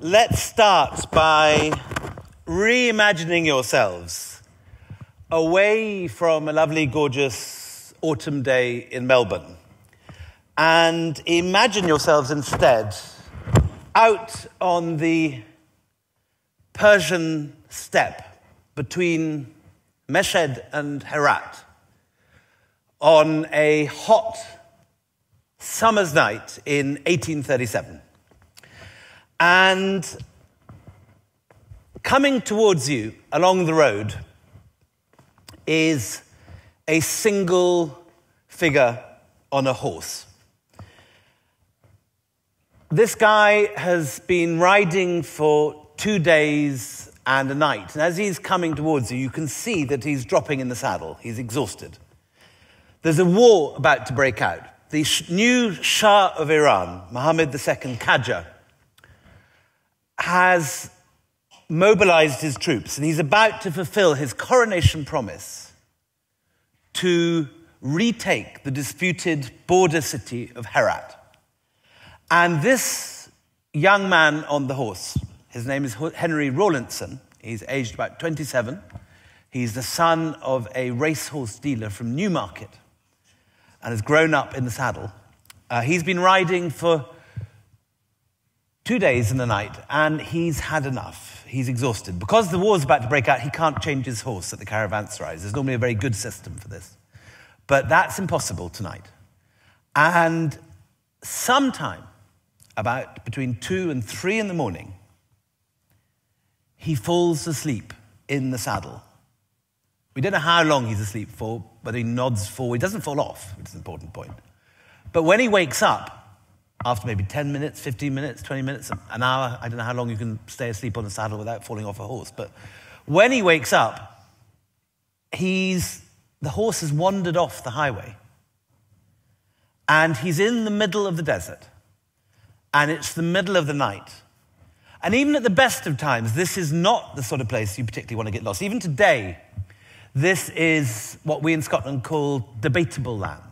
Let's start by reimagining yourselves away from a lovely, gorgeous autumn day in Melbourne. And imagine yourselves instead out on the Persian steppe between Meshed and Herat on a hot summer's night in 1837. And coming towards you along the road is a single figure on a horse. This guy has been riding for two days and a night. And as he's coming towards you, you can see that he's dropping in the saddle. He's exhausted. There's a war about to break out. The new Shah of Iran, Mohammed II Qajar, has mobilized his troops and he's about to fulfill his coronation promise to retake the disputed border city of Herat. And this young man on the horse, his name is Henry Rawlinson, he's aged about 27. He's the son of a racehorse dealer from Newmarket and has grown up in the saddle. Uh, he's been riding for two days and a night, and he's had enough. He's exhausted. Because the war's about to break out, he can't change his horse at the caravanserais. There's normally a very good system for this. But that's impossible tonight. And sometime, about between two and three in the morning, he falls asleep in the saddle. We don't know how long he's asleep for, but he nods forward. He doesn't fall off, which is an important point. But when he wakes up, after maybe 10 minutes, 15 minutes, 20 minutes, an hour. I don't know how long you can stay asleep on the saddle without falling off a horse. But when he wakes up, he's, the horse has wandered off the highway. And he's in the middle of the desert. And it's the middle of the night. And even at the best of times, this is not the sort of place you particularly want to get lost. Even today, this is what we in Scotland call debatable land.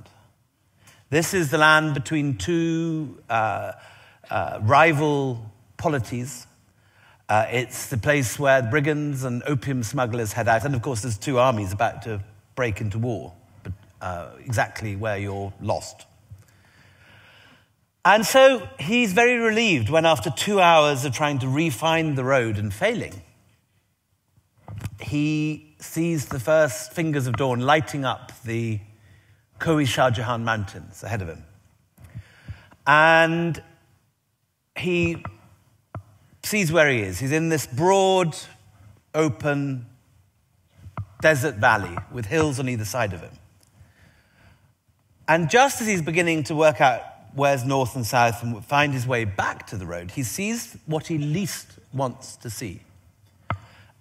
This is the land between two uh, uh, rival polities. Uh, it's the place where brigands and opium smugglers head out. And of course, there's two armies about to break into war, but uh, exactly where you're lost. And so he's very relieved when, after two hours of trying to refine the road and failing, he sees the first fingers of dawn lighting up the Kohi Shah Jahan Mountains ahead of him. And he sees where he is. He's in this broad, open desert valley with hills on either side of him. And just as he's beginning to work out where's north and south and find his way back to the road, he sees what he least wants to see.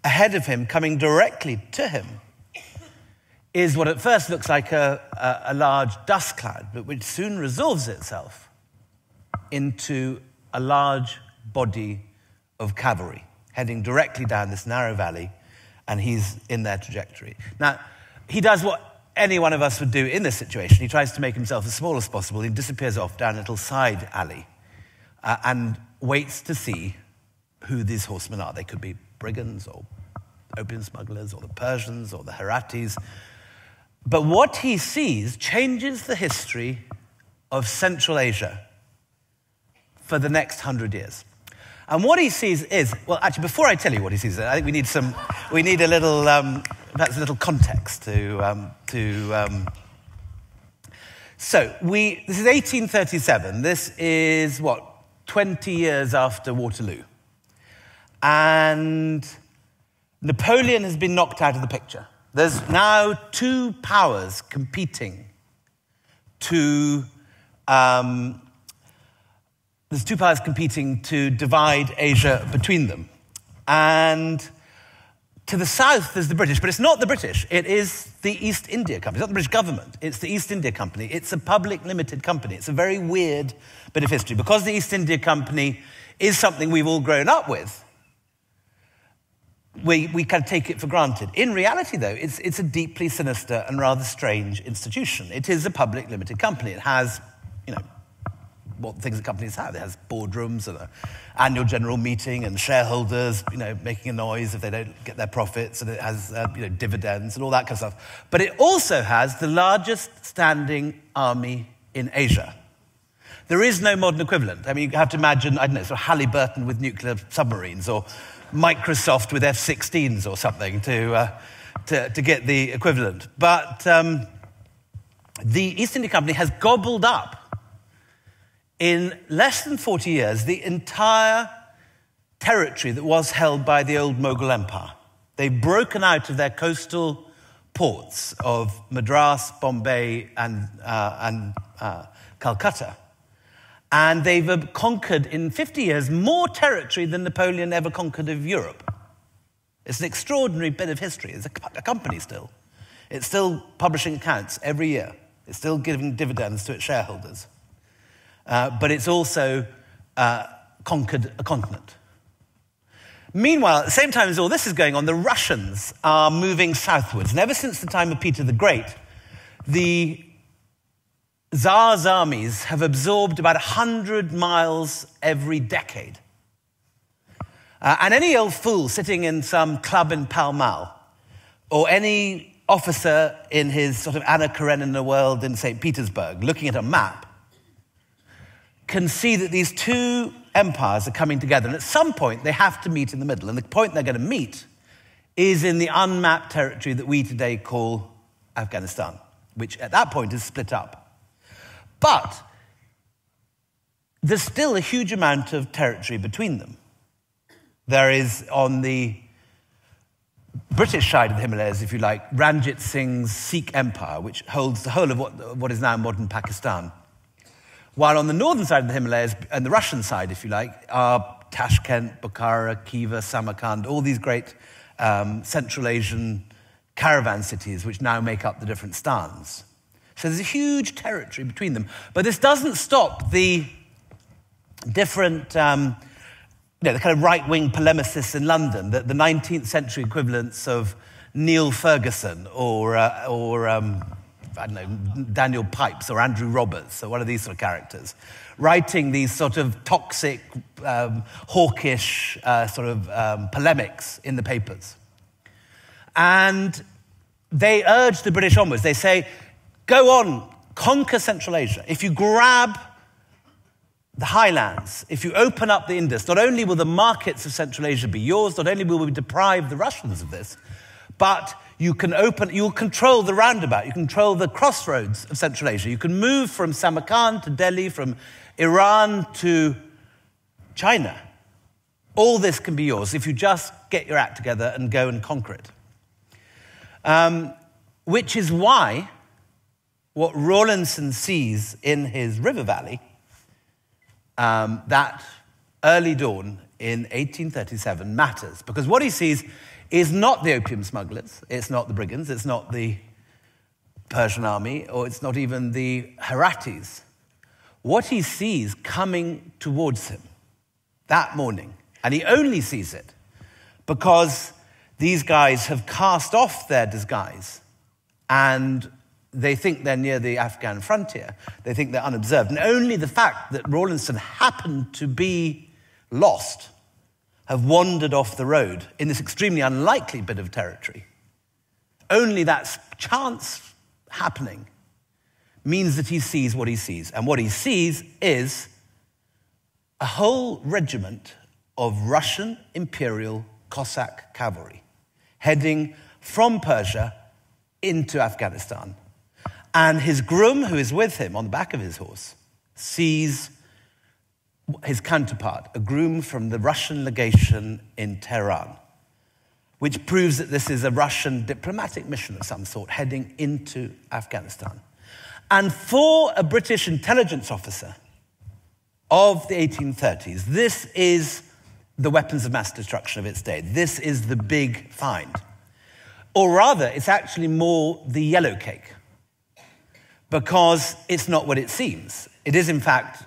Ahead of him, coming directly to him, is what at first looks like a, a, a, large dust cloud, but which soon resolves itself into a large body of cavalry heading directly down this narrow valley, and he's in their trajectory. Now, he does what any one of us would do in this situation. He tries to make himself as small as possible. He disappears off down a little side alley uh, and waits to see who these horsemen are. They could be brigands or opium smugglers or the Persians or the Heratis but what he sees changes the history of Central Asia for the next hundred years. And what he sees is, well, actually, before I tell you what he sees, I think we need some, we need a little, um, perhaps a little context to, um, to. Um, so we, this is 1837. This is what 20 years after Waterloo, and Napoleon has been knocked out of the picture. There's now two powers competing to. Um, there's two powers competing to divide Asia between them. And to the south, there's the British, but it's not the British. It is the East India Company. It's not the British government. It's the East India Company. It's a public limited company. It's a very weird bit of history. Because the East India Company is something we've all grown up with, we, we kind of take it for granted. In reality, though, it's, it's a deeply sinister and rather strange institution. It is a public limited company. It has, you know, what things that companies have. It has boardrooms and an annual general meeting and shareholders, you know, making a noise if they don't get their profits, and it has, uh, you know, dividends and all that kind of stuff. But it also has the largest standing army in Asia. There is no modern equivalent. I mean, you have to imagine, I don't know, sort of Halliburton with nuclear submarines or Microsoft with F 16s or something to, uh, to, to, get the equivalent. But um, the East India Company has gobbled up in less than 40 years the entire territory that was held by the old Mughal Empire. They've broken out of their coastal ports of Madras, Bombay, and, uh, and uh, Calcutta. And they've conquered in 50 years more territory than Napoleon ever conquered of Europe. It's an extraordinary bit of history. It's a, company still. It's still publishing accounts every year. It's still giving dividends to its shareholders. Uh, but it's also uh, conquered a continent. Meanwhile, at the same time as all this is going on, the Russians are moving southwards. And ever since the time of Peter the Great, the Tsar's armies have absorbed about 100 miles every decade. Uh, and any old fool sitting in some club in Pall Mall, or any officer in his sort of Anna Karenina world in St. Petersburg looking at a map, can see that these two empires are coming together. And at some point, they have to meet in the middle. And the point they're going to meet is in the unmapped territory that we today call Afghanistan, which at that point is split up. But there's still a huge amount of territory between them. There is on the British side of the Himalayas, if you like, Ranjit Singh's Sikh Empire, which holds the whole of what, what is now modern Pakistan. While on the northern side of the Himalayas, and the Russian side, if you like, are Tashkent, Bukhara, Khiva, Samarkand, all these great um, Central Asian caravan cities which now make up the different stans. So there's a huge territory between them. But this doesn't stop the different, um, you know, the kind of right wing polemicists in London, the, the, 19th century equivalents of Niall Ferguson or, uh, or um, I don't know, Daniel Pipes or Andrew Roberts or one of these sort of characters, writing these sort of toxic, um, hawkish uh, sort of um, polemics in the papers. And they urge the British onwards. They say, Go on, conquer Central Asia. If you grab the highlands, if you open up the Indus, not only will the markets of Central Asia be yours, not only will we deprive the Russians of this, but you can open, you'll control the roundabout, you control the crossroads of Central Asia. You can move from Samarkand to Delhi, from Iran to China. All this can be yours if you just get your act together and go and conquer it. Um, which is why what Rawlinson sees in his river valley, um, that early dawn in 1837 matters because what he sees is not the opium smugglers, it's not the brigands, it's not the Persian army, or it's not even the Heratis. What he sees coming towards him that morning, and he only sees it because these guys have cast off their disguise and they think they're near the Afghan frontier. They think they're unobserved. And only the fact that Rawlinson happened to be lost, have wandered off the road in this extremely unlikely bit of territory, only that chance happening means that he sees what he sees. And what he sees is a whole regiment of Russian imperial Cossack cavalry heading from Persia into Afghanistan and his groom, who is with him on the back of his horse, sees his counterpart, a groom from the Russian legation in Tehran, which proves that this is a Russian diplomatic mission of some sort heading into Afghanistan. And for a British intelligence officer of the 1830s, this is the weapons of mass destruction of its day. This is the big find. Or rather, it's actually more the yellow cake because it's not what it seems. It is, in fact,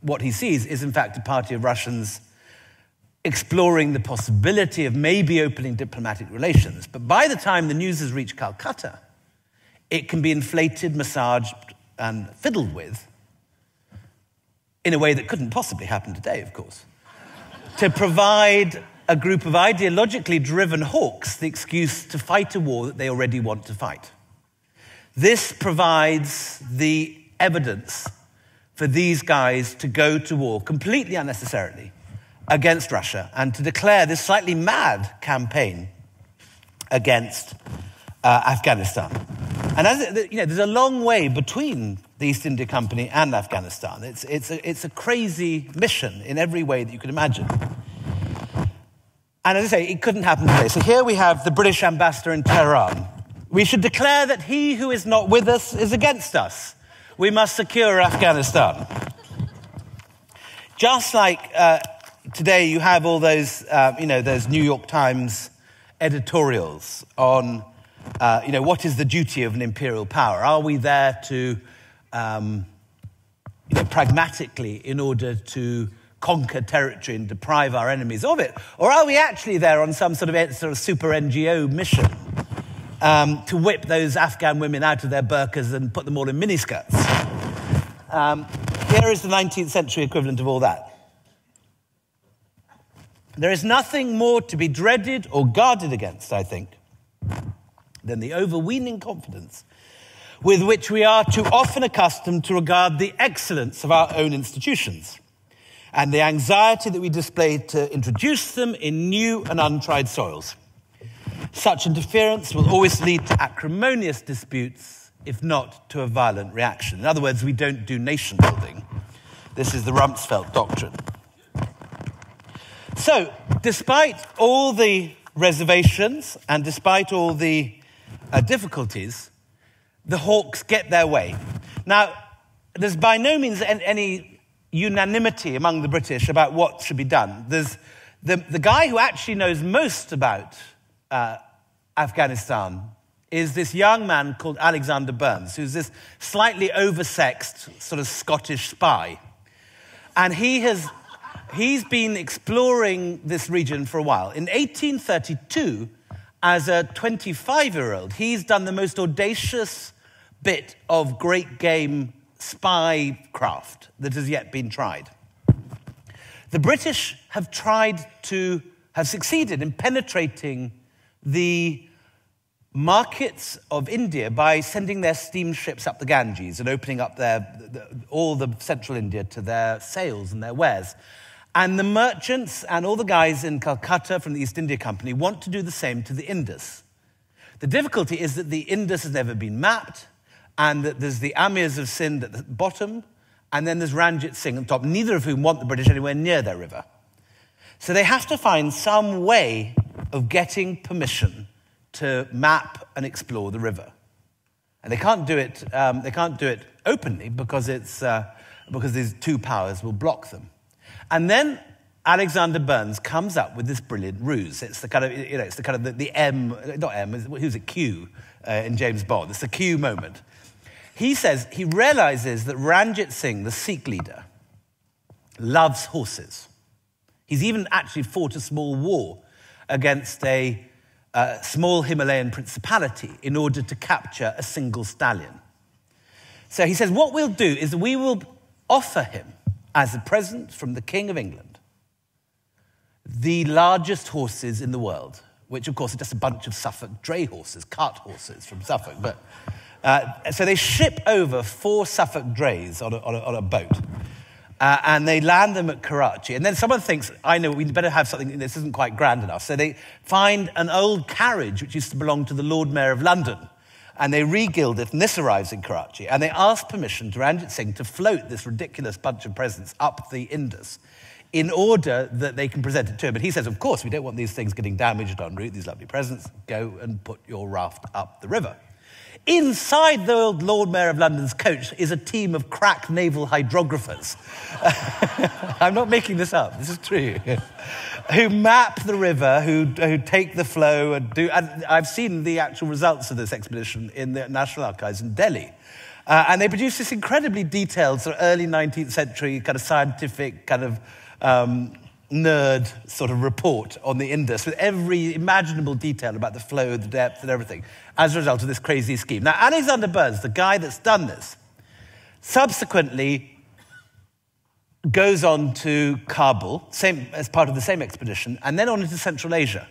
what he sees is, in fact, a party of Russians exploring the possibility of maybe opening diplomatic relations. But by the time the news has reached Calcutta, it can be inflated, massaged, and fiddled with in a way that couldn't possibly happen today, of course, to provide a group of ideologically driven hawks the excuse to fight a war that they already want to fight. This provides the evidence for these guys to go to war completely unnecessarily against Russia and to declare this slightly mad campaign against uh, Afghanistan. And as, you know, there's a long way between the East India Company and Afghanistan. It's, it's, a, it's a crazy mission in every way that you can imagine. And as I say, it couldn't happen today. So here we have the British ambassador in Tehran. We should declare that he who is not with us is against us. We must secure Afghanistan. Just like uh, today, you have all those, uh, you know, those New York Times editorials on, uh, you know, what is the duty of an imperial power? Are we there to, um, you know, pragmatically in order to conquer territory and deprive our enemies of it? Or are we actually there on some sort of, sort of super NGO mission um, to whip those Afghan women out of their burqas and put them all in miniskirts? Um, here is the 19th century equivalent of all that. There is nothing more to be dreaded or guarded against, I think, than the overweening confidence with which we are too often accustomed to regard the excellence of our own institutions and the anxiety that we display to introduce them in new and untried soils. Such interference will always lead to acrimonious disputes, if not to a violent reaction. In other words, we don't do nation building. This is the Rumsfeld doctrine. So, despite all the reservations and despite all the uh, difficulties, the Hawks get their way. Now, there's by no means any unanimity among the British about what should be done. There's the, the guy who actually knows most about uh, Afghanistan is this young man called Alexander Burnes, who's this slightly oversexed sort of Scottish spy. And he has he's been exploring this region for a while. In 1832, as a 25 year old, he's done the most audacious bit of great game spy craft that has yet been tried. The British have tried to, have succeeded in penetrating the markets of India by sending their steamships up the Ganges and opening up their, all the central India to their sales and their wares. And the merchants and all the guys in Calcutta from the East India Company want to do the same to the Indus. The difficulty is that the Indus has never been mapped, and that there's the Amirs of Sindh at the bottom, and then there's Ranjit Singh at the top, neither of whom want the British anywhere near their river. So they have to find some way of getting permission to map and explore the river. And they can't do it, um, they can't do it openly because, it's, uh, because these two powers will block them. And then Alexander Burnes comes up with this brilliant ruse. It's the kind of, you know, it's the kind of the, the M, not M, who's it, Q uh, in James Bond. It's the Q moment. He says he realizes that Ranjit Singh, the Sikh leader, loves horses. He's even actually fought a small war against a uh, small Himalayan principality in order to capture a single stallion. So he says, What we'll do is we will offer him as a present from the King of England the largest horses in the world, which of course are just a bunch of Suffolk dray horses, cart horses from Suffolk. But, uh, so they ship over four Suffolk drays on a, on a, on a boat. Uh, and they land them at Karachi. And then someone thinks, I know, we'd better have something, this isn't quite grand enough. So they find an old carriage which used to belong to the Lord Mayor of London and they regild it, and this arrives in Karachi, and they ask permission to Ranjit Singh to float this ridiculous bunch of presents up the Indus in order that they can present it to him. But he says, of course, we don't want these things getting damaged en route, these lovely presents. Go and put your raft up the river. Inside the old Lord Mayor of London's coach is a team of crack naval hydrographers. I'm not making this up, this is true. who map the river, who, who take the flow and do. And I've seen the actual results of this expedition in the National Archives in Delhi. Uh, and they produce this incredibly detailed, sort of early 19th century kind of scientific, kind of um, nerd sort of report on the Indus with every imaginable detail about the flow, the depth, and everything as a result of this crazy scheme. Now, Alexander Burnes, the guy that's done this, subsequently goes on to Kabul, same, as part of the same expedition, and then on into Central Asia.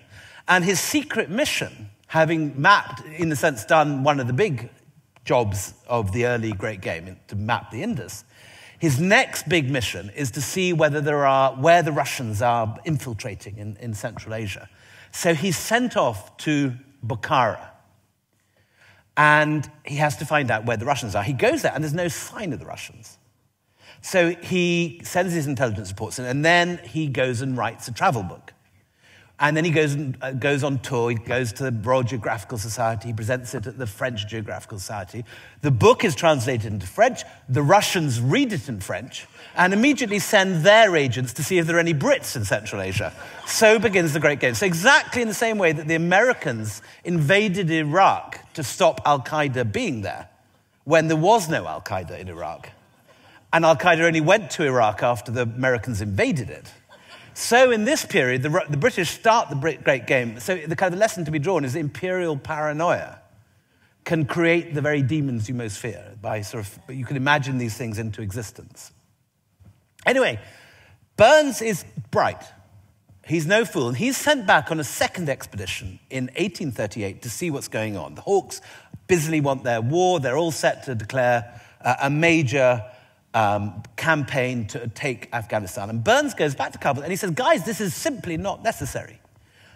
And his secret mission, having mapped, in a sense, done one of the big jobs of the early Great Game, to map the Indus, his next big mission is to see whether there are, where the Russians are infiltrating in, in Central Asia. So he's sent off to Bukhara. And he has to find out where the Russians are. He goes there, and there's no sign of the Russians. So he sends his intelligence reports, in, and then he goes and writes a travel book. And then he goes, uh, goes on tour. He goes to the Royal Geographical Society. He presents it at the French Geographical Society. The book is translated into French. The Russians read it in French and immediately send their agents to see if there are any Brits in Central Asia. So begins the Great Game. So, exactly in the same way that the Americans invaded Iraq to stop Al Qaeda being there when there was no Al Qaeda in Iraq. And Al Qaeda only went to Iraq after the Americans invaded it. So, in this period, the, the, British start the Great Game. So, the kind of lesson to be drawn is imperial paranoia can create the very demons you most fear by sort of, you can imagine these things into existence. Anyway, Burnes is bright. He's no fool. And he's sent back on a second expedition in 1838 to see what's going on. The Hawks busily want their war. They're all set to declare a major um, campaign to take Afghanistan. And Burnes goes back to Kabul and he says, Guys, this is simply not necessary.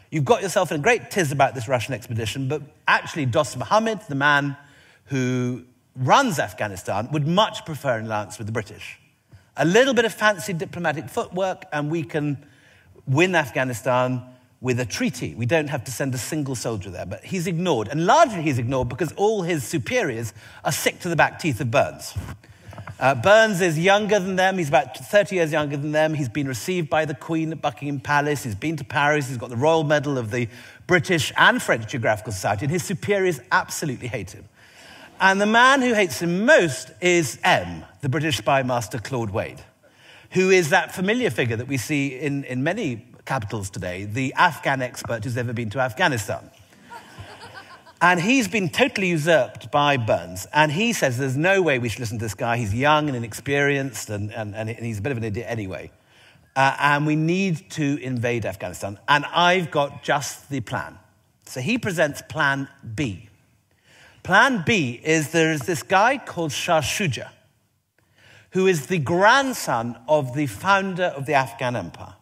You've got yourself in a great tiz about this Russian expedition, but actually, Dost Muhammad, the man who runs Afghanistan, would much prefer an alliance with the British. A little bit of fancy diplomatic footwork, and we can win Afghanistan with a treaty. We don't have to send a single soldier there. But he's ignored, and largely he's ignored because all his superiors are sick to the back teeth of Burnes. Uh, Burnes is younger than them. He's about 30 years younger than them. He's been received by the Queen at Buckingham Palace. He's been to Paris. He's got the Royal Medal of the British and French Geographical Society. And his superiors absolutely hate him. And the man who hates him most is M, the British spy master Claude Wade, who is that familiar figure that we see in, in many capitals today, the Afghan expert who's ever been to Afghanistan. And he's been totally usurped by Burnes. And he says there's no way we should listen to this guy. He's young and inexperienced, and, and, and he's a bit of an idiot anyway. Uh, and we need to invade Afghanistan. And I've got just the plan. So he presents Plan B. Plan B is there is this guy called Shah Shuja, who is the grandson of the founder of the Afghan Empire.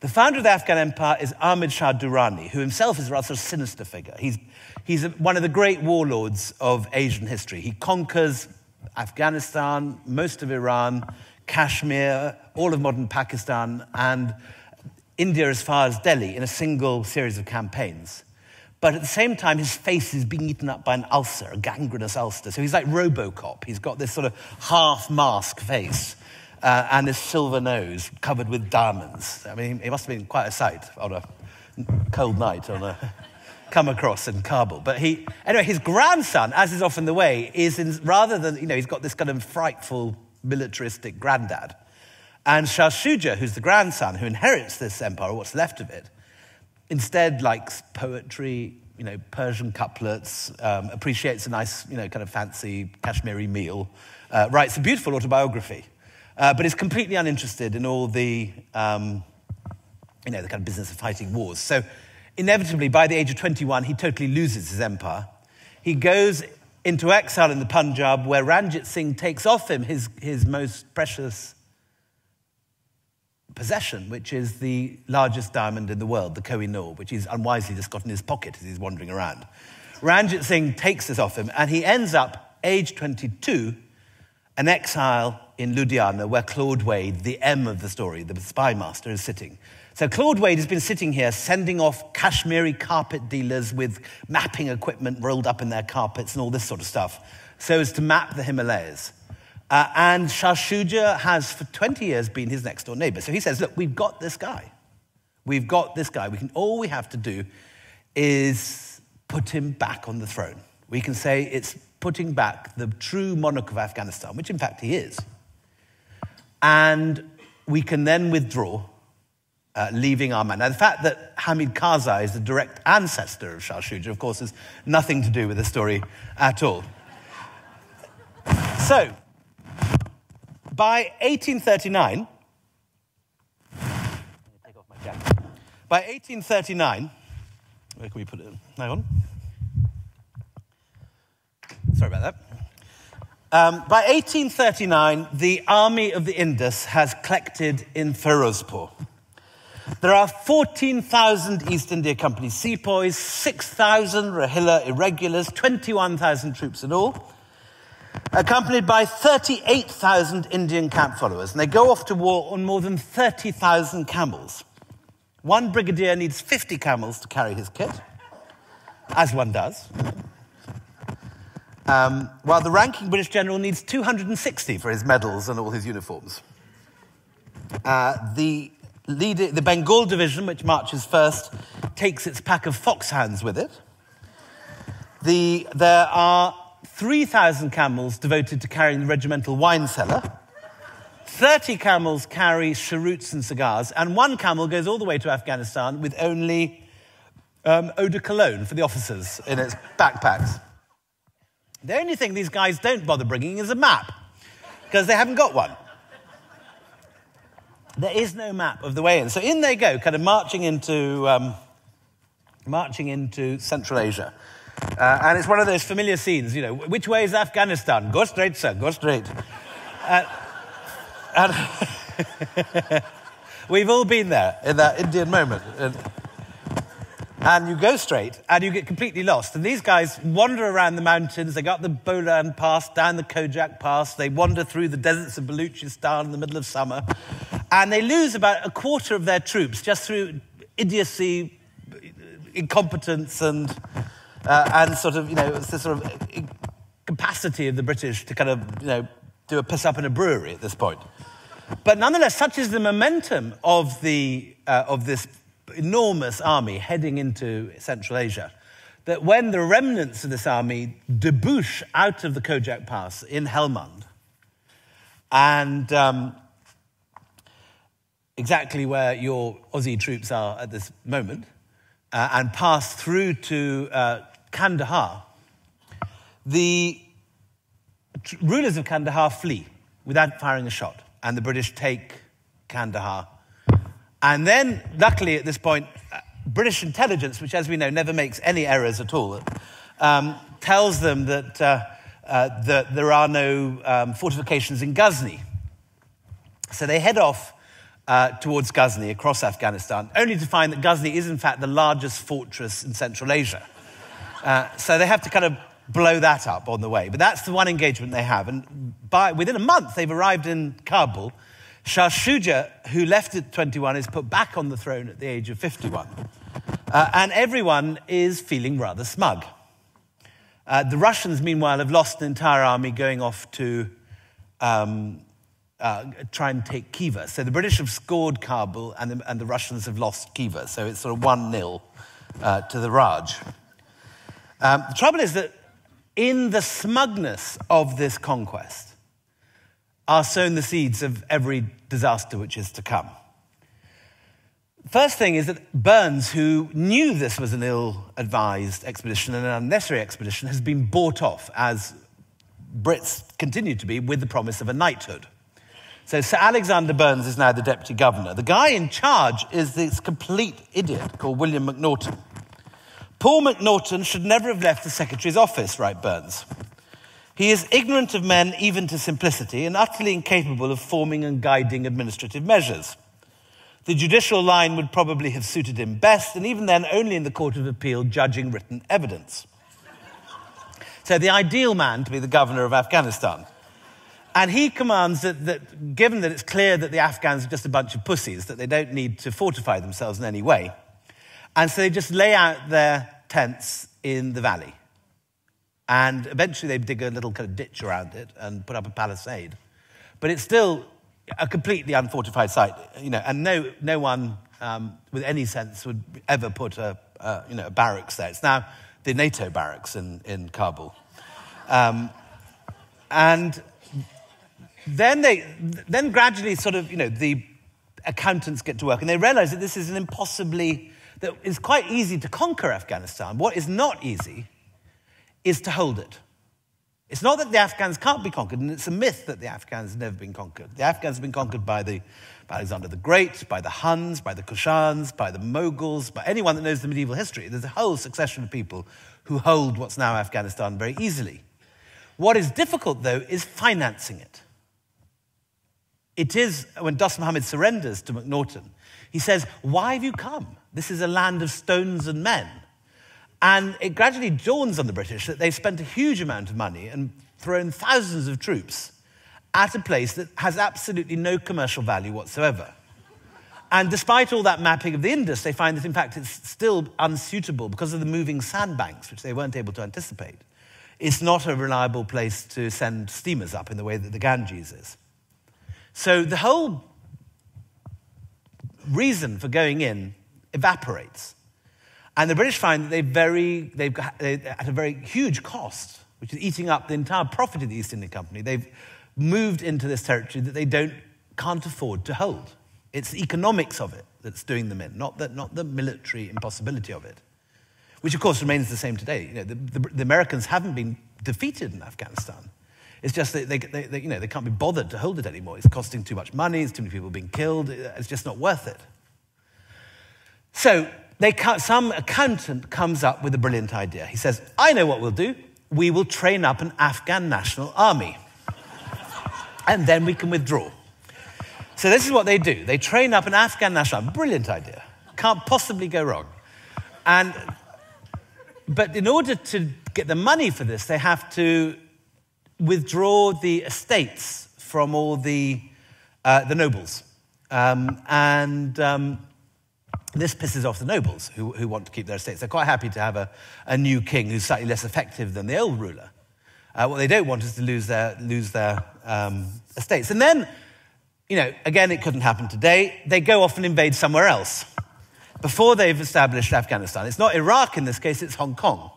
The founder of the Afghan Empire is Ahmad Shah Durrani, who himself is a rather sinister figure. He's, he's one of the great warlords of Asian history. He conquers Afghanistan, most of Iran, Kashmir, all of modern Pakistan, and India as far as Delhi in a single series of campaigns. But at the same time, his face is being eaten up by an ulcer, a gangrenous ulcer. So he's like Robocop. He's got this sort of half mask face uh, and this silver nose covered with diamonds. I mean, it must have been quite a sight on a cold night on a come across in Kabul. But he, anyway, his grandson, as is often the way, is in, rather than, you know, he's got this kind of frightful militaristic granddad. And Shah Shuja, who's the grandson who inherits this empire, what's left of it, instead likes poetry, you know, Persian couplets, um, appreciates a nice, you know, kind of fancy Kashmiri meal, uh, writes a beautiful autobiography uh, but is completely uninterested in all the, um, you know, the kind of business of fighting wars. So inevitably, by the age of 21, he totally loses his empire. He goes into exile in the Punjab, where Ranjit Singh takes off him his, his most precious possession, which is the largest diamond in the world, the Koh-i-Noor, which he's unwisely just got in his pocket as he's wandering around. Ranjit Singh takes this off him, and he ends up, age 22, an exile in Ludhiana, where Claude Wade, the M of the story, the spy master, is sitting. So Claude Wade has been sitting here sending off Kashmiri carpet dealers with mapping equipment rolled up in their carpets and all this sort of stuff, so as to map the Himalayas. Uh, and Shah Shuja has for 20 years been his next door neighbor. So he says, Look, we've got this guy. We've got this guy. We can, all we have to do is put him back on the throne. We can say it's putting back the true monarch of Afghanistan, which in fact he is. And we can then withdraw, uh, leaving our. Now, the fact that Hamid Karzai is the direct ancestor of Shah Shuja, of course, has nothing to do with the story at all. So, by 1839, take off my jacket. By 1839, where can we put it? Hang on. Sorry about that. Um, by 1839, the army of the Indus has collected in Firozpur. There are 14,000 East India Company sepoys, 6,000 Rohilla irregulars, 21,000 troops in all, accompanied by 38,000 Indian camp followers. And they go off to war on more than 30,000 camels. One brigadier needs 50 camels to carry his kit, as one does um, while the ranking British general needs 260 for his medals and all his uniforms. Uh, the, leader, the Bengal division, which marches first, takes its pack of foxhounds with it. The, there are 3,000 camels devoted to carrying the regimental wine cellar. 30 camels carry cheroots and cigars, and one camel goes all the way to Afghanistan with only um, eau de cologne for the officers in its backpacks. The only thing these guys don't bother bringing is a map, because they haven't got one. There is no map of the way in. So in they go, kind of marching into, um, marching into Central Asia. Uh, and it's one of those familiar scenes, you know, which way is Afghanistan? Go straight, sir, go straight. Uh, and we've all been there in that Indian moment. And, and you go straight and you get completely lost. And these guys wander around the mountains. They go up the Bolan Pass, down the Khojak Pass. They wander through the deserts of Baluchistan in the middle of summer. And they lose about a quarter of their troops just through idiocy, incompetence, and, uh, and sort of, you know, the sort of capacity of the British to kind of, you know, do a piss up in a brewery at this point. But nonetheless, such is the momentum of, the, uh, of this enormous army heading into Central Asia that when the remnants of this army debouch out of the Khojak Pass in Helmand, and um, exactly where your Aussie troops are at this moment, uh, and pass through to uh, Kandahar, the tr- rulers of Kandahar flee without firing a shot, and the British take Kandahar and then, luckily, at this point, uh, British intelligence, which, as we know, never makes any errors at all, um, tells them that, uh, uh, that there are no um, fortifications in Ghazni. So they head off uh, towards Ghazni across Afghanistan, only to find that Ghazni is, in fact, the largest fortress in Central Asia. Uh, so they have to kind of blow that up on the way. But that's the one engagement they have. And by, within a month, they've arrived in Kabul Shah Shuja, who left at 21, is put back on the throne at the age of 51. Uh, and everyone is feeling rather smug. Uh, the Russians, meanwhile, have lost an entire army going off to um, uh, try and take Khiva. So the British have scored Kabul and the, and the Russians have lost Khiva. So it's sort of 1 0 uh, to the Raj. Um, the trouble is that in the smugness of this conquest, are sown the seeds of every disaster which is to come. First thing is that Burnes, who knew this was an ill advised expedition and an unnecessary expedition, has been bought off, as Brits continue to be, with the promise of a knighthood. So Sir Alexander Burnes is now the deputy governor. The guy in charge is this complete idiot called William Macnaghten. Paul Macnaghten should never have left the secretary's office, writes Burnes. He is ignorant of men even to simplicity and utterly incapable of forming and guiding administrative measures. The judicial line would probably have suited him best, and even then only in the Court of Appeal judging written evidence. So, the ideal man to be the governor of Afghanistan. And he commands that, that, given that it's clear that the Afghans are just a bunch of pussies, that they don't need to fortify themselves in any way, and so they just lay out their tents in the valley. And eventually they dig a little kind of ditch around it and put up a palisade. But it's still a completely unfortified site, you know, and no, no one um, with any sense would ever put a, a, you know, a barracks there. It's now the NATO barracks in, in Kabul. Um, and then they, then gradually sort of, you know, the accountants get to work and they realize that this is an impossibly, that it's quite easy to conquer Afghanistan. What is not easy is to hold it. It's not that the Afghans can't be conquered, and it's a myth that the Afghans have never been conquered. The Afghans have been conquered by, the, by Alexander the Great, by the Huns, by the Kushans, by the Moguls, by anyone that knows the medieval history. There's a whole succession of people who hold what's now Afghanistan very easily. What is difficult, though, is financing it. It is when Dost Muhammad surrenders to Macnaghten, he says, Why have you come? This is a land of stones and men. And it gradually dawns on the British that they've spent a huge amount of money and thrown thousands of troops at a place that has absolutely no commercial value whatsoever. And despite all that mapping of the Indus, they find that in fact it's still unsuitable because of the moving sandbanks, which they weren't able to anticipate. It's not a reliable place to send steamers up in the way that the Ganges is. So the whole reason for going in evaporates. And the British find that they very, they've got, at a very huge cost, which is eating up the entire profit of the East India Company, they've moved into this territory that they don't, can't afford to hold. It's the economics of it that's doing them in, not the, not the military impossibility of it, which of course remains the same today. You know, the, the, the Americans haven't been defeated in Afghanistan. It's just that they, they, they, you know, they can't be bothered to hold it anymore. It's costing too much money, it's too many people being killed, it's just not worth it. So they, some accountant comes up with a brilliant idea. He says, I know what we'll do. We will train up an Afghan national army. and then we can withdraw. So this is what they do. They train up an Afghan national army. Brilliant idea. Can't possibly go wrong. And, but in order to get the money for this, they have to withdraw the estates from all the, uh, the nobles. Um, and um, this pisses off the nobles who, who want to keep their estates. They're quite happy to have a, a new king who's slightly less effective than the old ruler. Uh, what they don't want is to lose their, lose their um, estates. And then, you know, again, it couldn't happen today. They go off and invade somewhere else. Before they've established Afghanistan, it's not Iraq in this case, it's Hong Kong.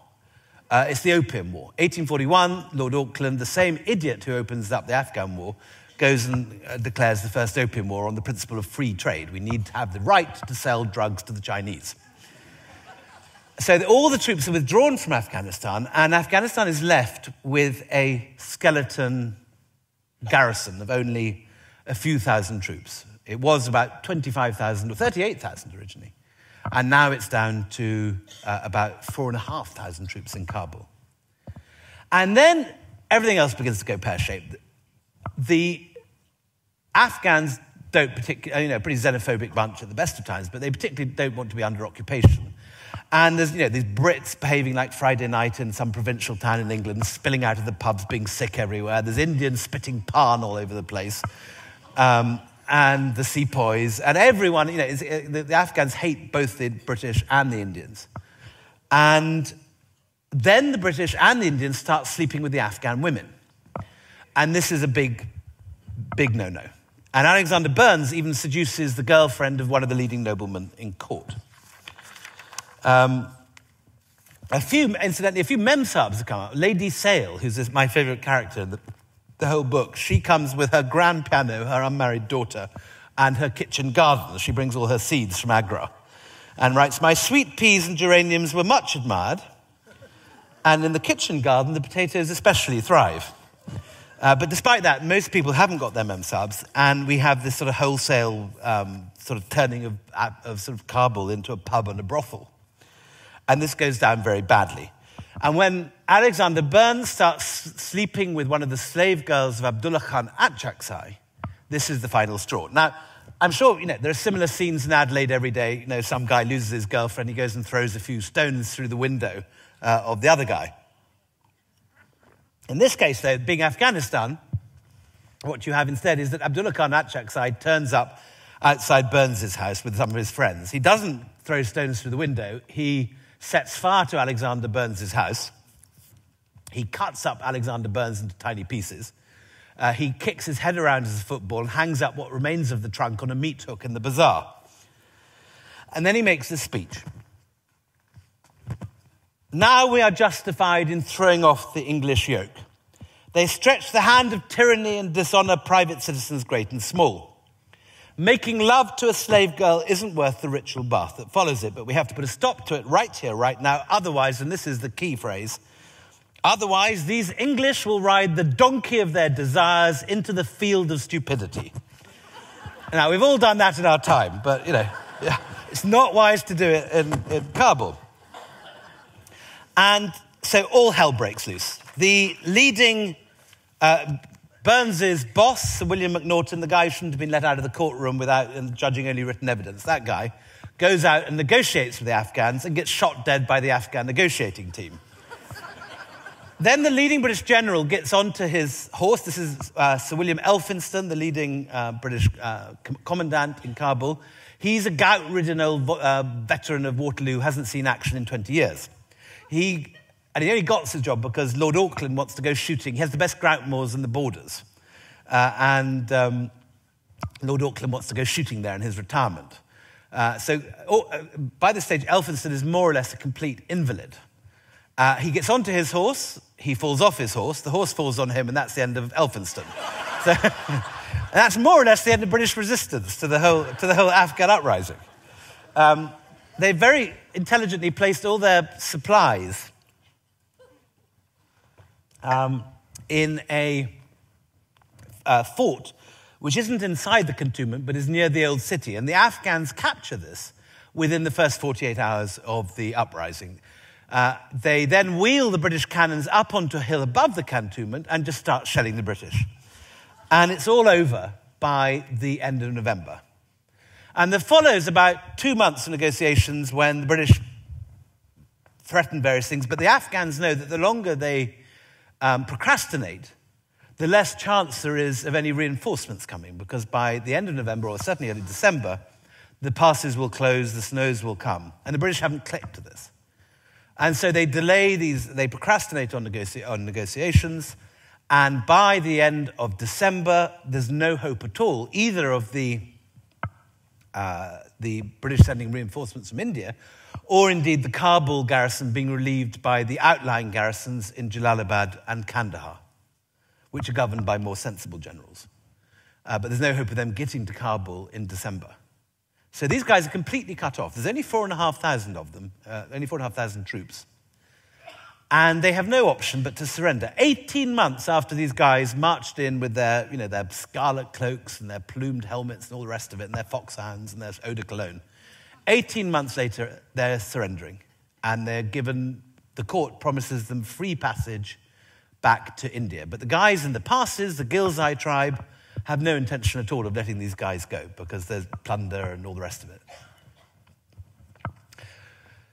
Uh, it's the Opium War. 1841, Lord Auckland, the same idiot who opens up the Afghan War, goes and uh, declares the first Opium War on the principle of free trade. We need to have the right to sell drugs to the Chinese. So all the troops are withdrawn from Afghanistan, and Afghanistan is left with a skeleton garrison of only a few thousand troops. It was about 25,000 or 38,000 originally. And now it's down to uh, about 4,500 troops in Kabul. And then everything else begins to go pear shaped. The Afghans don't particularly, you know, pretty xenophobic bunch at the best of times, but they particularly don't want to be under occupation. And there's, you know, these Brits behaving like Friday night in some provincial town in England, spilling out of the pubs, being sick everywhere. There's Indians spitting pan all over the place. Um, and the sepoys, and everyone, you know, uh, the, the Afghans hate both the British and the Indians. And then the British and the Indians start sleeping with the Afghan women. And this is a big, big no no. And Alexander Burnes even seduces the girlfriend of one of the leading noblemen in court. Um, a few, incidentally, a few memsahibs have come up. Lady Sale, who's my favorite character in the, whole book, she comes with her grand piano, her unmarried daughter, and her kitchen garden. She brings all her seeds from Agra and writes, My sweet peas and geraniums were much admired, and in the kitchen garden, the potatoes especially thrive. Uh, but despite that, most people haven't got their memsahibs, and we have this sort of wholesale um, sort of turning of, of sort of Kabul into a pub and a brothel. And this goes down very badly. And when Alexander Burnes starts sleeping with one of the slave girls of Abdullah Khan Achakzai, this is the final straw. Now, I'm sure you know there are similar scenes in Adelaide every day. You know, some guy loses his girlfriend, he goes and throws a few stones through the window uh, of the other guy. In this case, though, being Afghanistan, what you have instead is that Abdullah Khan Achakzai turns up outside Burnes's house with some of his friends. He doesn't throw stones through the window. He sets fire to Alexander Burnes's house. He cuts up Alexander Burnes into tiny pieces. Uh, he kicks his head around as a football and hangs up what remains of the trunk on a meat hook in the bazaar. And then he makes this speech. Now we are justified in throwing off the English yoke. They stretch the hand of tyranny and dishonor private citizens great and small. Making love to a slave girl isn't worth the ritual bath that follows it, but we have to put a stop to it right here, right now. Otherwise, and this is the key phrase, Otherwise, these English will ride the donkey of their desires into the field of stupidity. now, we've all done that in our time, but you know, yeah, it's not wise to do it in, in Kabul. And so all hell breaks loose. The leading uh, Burnes's boss, William Macnaghten, the guy who shouldn't have been let out of the courtroom without judging only written evidence, that guy, goes out and negotiates with the Afghans and gets shot dead by the Afghan negotiating team. Then the leading British general gets onto his horse. This is uh, Sir William Elphinstone, the leading uh, British uh, commandant in Kabul. He's a gout ridden old uh, veteran of Waterloo hasn't seen action in 20 years. He and he only got the job because Lord Auckland wants to go shooting. He has the best grouse moors in the borders. Uh, and um, Lord Auckland wants to go shooting there in his retirement. Uh, so oh, by this stage, Elphinstone is more or less a complete invalid. He gets onto his horse, he falls off his horse, the horse falls on him, and that's the end of Elphinstone. so that's more or less the end of British resistance to the whole, to the whole Afghan uprising. Um, they very intelligently placed all their supplies um, in a uh, fort which isn't inside the cantonment but is near the old city. And the Afghans capture this within the first 48 hours of the uprising. Uh, they then wheel the British cannons up onto a hill above the cantonment and just start shelling the British. And it's all over by the end of November. And there follows about two months of negotiations when the British threaten various things, but the Afghans know that the longer they um, procrastinate, the less chance there is of any reinforcements coming, because by the end of November, or certainly early December, the passes will close, the snows will come. And the British haven't clicked to this. And so they delay these, they procrastinate on, negoci- on negotiations, and by the end of December, there's no hope at all, either of the, uh, the British sending reinforcements from India, or indeed the Kabul garrison being relieved by the outlying garrisons in Jalalabad and Kandahar, which are governed by more sensible generals. Uh, but there's no hope of them getting to Kabul in December. So these guys are completely cut off. There's only 4,500 of them, uh, only 4,500 troops. And they have no option but to surrender. 18 months after these guys marched in with their, you know, their scarlet cloaks and their plumed helmets and all the rest of it, and their foxhounds and their eau de cologne, 18 months later, they're surrendering and they're given, the court promises them free passage back to India. But the guys in the passes, the Ghilzai tribe, have no intention at all of letting these guys go because there's plunder and all the rest of it.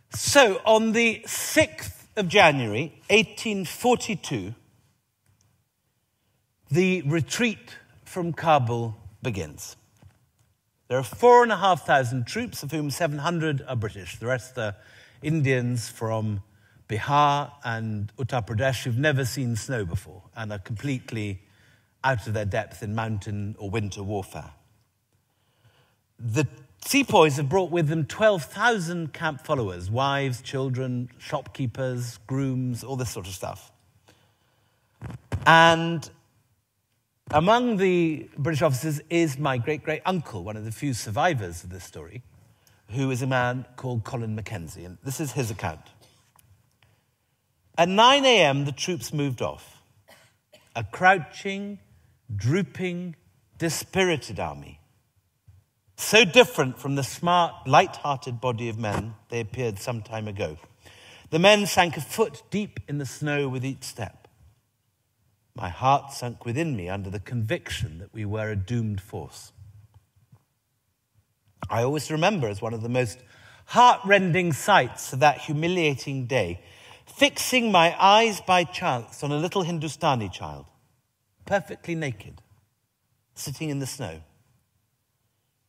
So on the 6th of January, 1842, the retreat from Kabul begins. There are four and a half thousand troops, of whom 700 are British. The rest are Indians from Bihar and Uttar Pradesh who've never seen snow before and are completely out of their depth in mountain or winter warfare. The sepoys have brought with them 12,000 camp followers wives, children, shopkeepers, grooms, all this sort of stuff. And among the British officers is my great great uncle, one of the few survivors of this story, who is a man called Colin Mackenzie. And this is his account. At 9 a.m., the troops moved off. A crouching, drooping, dispirited army. So different from the smart, light hearted body of men they appeared some time ago. The men sank a foot deep in the snow with each step. My heart sunk within me under the conviction that we were a doomed force. I always remember as one of the most heartrending sights of that humiliating day, fixing my eyes by chance on a little Hindustani child, perfectly naked, sitting in the snow,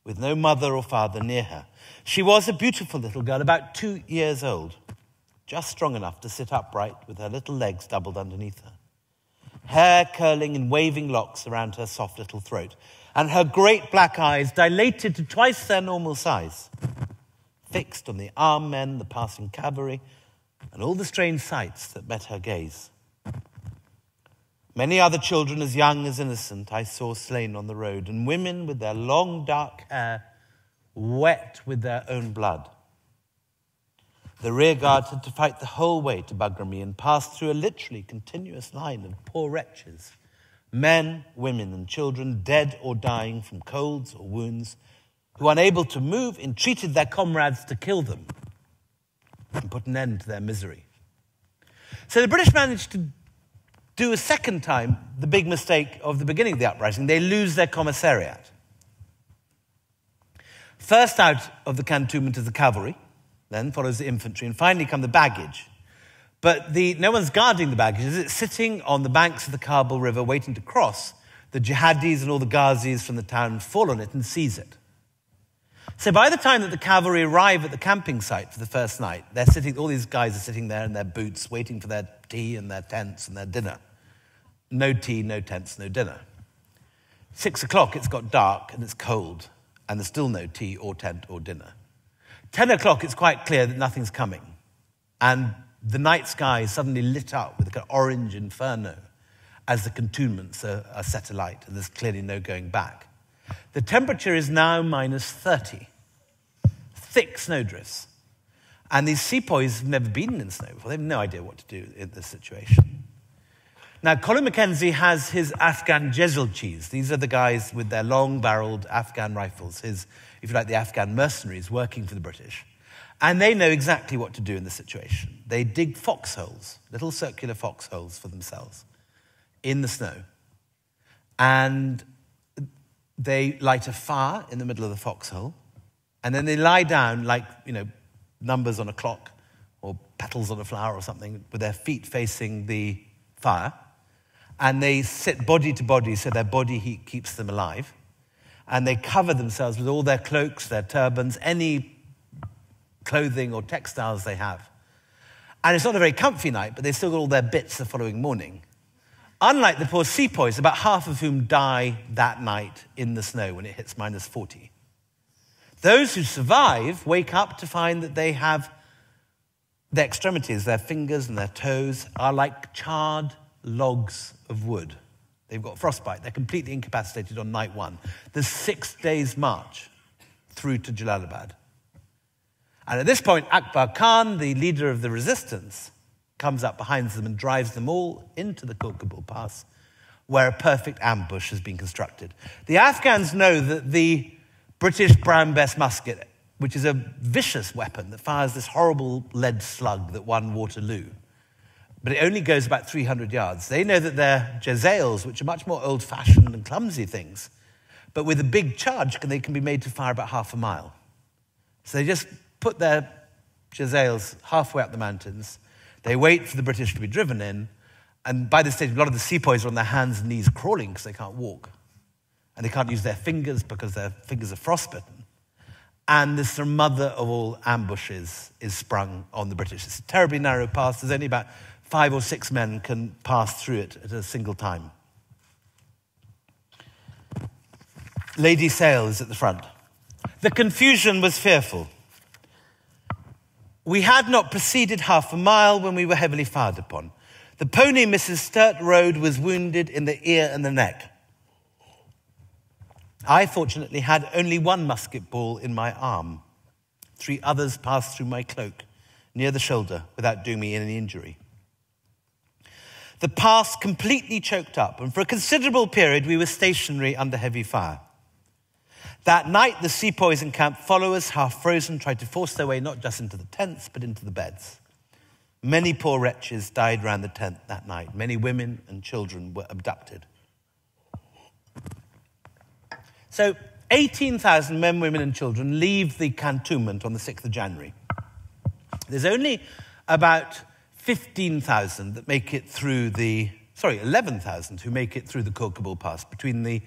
with no mother or father near her. She was a beautiful little girl, about two years old, just strong enough to sit upright with her little legs doubled underneath her hair curling in waving locks around her soft little throat, and her great black eyes dilated to twice their normal size, fixed on the armed men, the passing cavalry, and all the strange sights that met her gaze. Many other children, as young as innocent, I saw slain on the road, and women with their long dark hair wet with their own blood. The rear guard had to fight the whole way to Bagrami and pass through a literally continuous line of poor wretches men, women, and children, dead or dying from colds or wounds, who, unable to move, entreated their comrades to kill them and put an end to their misery. So the British managed to do a second time the big mistake of the beginning of the uprising. They lose their commissariat. First out of the cantonment is the cavalry, then follows the infantry, and finally come the baggage. But the, no one's guarding the baggage. It's sitting on the banks of the Kabul River waiting to cross. The jihadis and all the Ghazis from the town fall on it and seize it. So by the time that the cavalry arrive at the camping site for the first night, they're sitting, all these guys are sitting there in their boots waiting for their tea and their tents and their dinner. No tea, no tents, no dinner. Six o'clock, it's got dark and it's cold, and there's still no tea or tent or dinner. Ten o'clock, it's quite clear that nothing's coming. And the night sky is suddenly lit up with an orange inferno as the cantonments are, are set alight, and there's clearly no going back. The temperature is now minus 30, thick snowdrifts. And these sepoys have never been in snow before. They have no idea what to do in this situation. Now, Colin Mackenzie has his Afghan Jezailchis. These are the guys with their long barreled Afghan rifles, his, if you like, the Afghan mercenaries working for the British. And they know exactly what to do in the situation. They dig foxholes, little circular foxholes for themselves in the snow. And they light a fire in the middle of the foxhole. And then they lie down like, you know, numbers on a clock or petals on a flower or something with their feet facing the fire. And they sit body to body so their body heat keeps them alive. And they cover themselves with all their cloaks, their turbans, any clothing or textiles they have. And it's not a very comfy night, but they still got all their bits the following morning. Unlike the poor sepoys, about half of whom die that night in the snow when it hits minus 40. Those who survive wake up to find that they have their extremities, their fingers and their toes, are like charred logs of wood. They've got frostbite. They're completely incapacitated on night one. There's six days' march through to Jalalabad. And at this point, Akbar Khan, the leader of the resistance, comes up behind them and drives them all into the Khord Kabul Pass, where a perfect ambush has been constructed. The Afghans know that the British Brown Bess musket, which is a vicious weapon that fires this horrible lead slug that won Waterloo, but it only goes about 300 yards. They know that their Jezails, which are much more old fashioned and clumsy things, but with a big charge, they can be made to fire about half a mile. So they just put their Jezails halfway up the mountains. They wait for the British to be driven in. And by this stage, a lot of the sepoys are on their hands and knees crawling because they can't walk. And they can't use their fingers because their fingers are frostbitten. And this mother of all ambushes is sprung on the British. It's a terribly narrow pass. There's only about five or six men can pass through it at a single time. Lady Sale is at the front. The confusion was fearful. We had not proceeded half a mile when we were heavily fired upon. The pony Mrs. Sturt rode was wounded in the ear and the neck. I fortunately had only one musket ball in my arm. Three others passed through my cloak near the shoulder without doing me any injury. The pass completely choked up, and for a considerable period we were stationary under heavy fire. That night, the sepoys and camp followers, half frozen, tried to force their way not just into the tents, but into the beds. Many poor wretches died round the tent that night. Many women and children were abducted. So, 18,000 men, women, and children leave the cantonment on the 6th of January. There's only about 15,000 that make it through the, sorry, 11,000 who make it through the Khord Kabul Pass between the,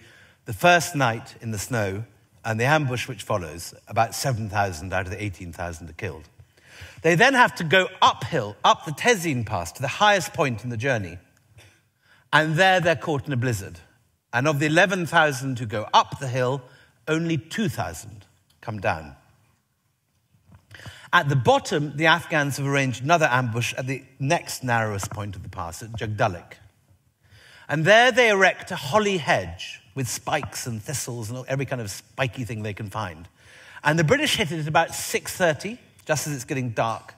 the first night in the snow and the ambush which follows, about 7,000 out of the 18,000 are killed. They then have to go uphill, up the Tezeen Pass to the highest point in the journey. And there they're caught in a blizzard. And of the 11,000 who go up the hill, only 2,000 come down. At the bottom, the Afghans have arranged another ambush at the next narrowest point of the pass, at Jagdalik. And there they erect a holly hedge with spikes and thistles and every kind of spiky thing they can find. And the British hit it at about 6.30, just as it's getting dark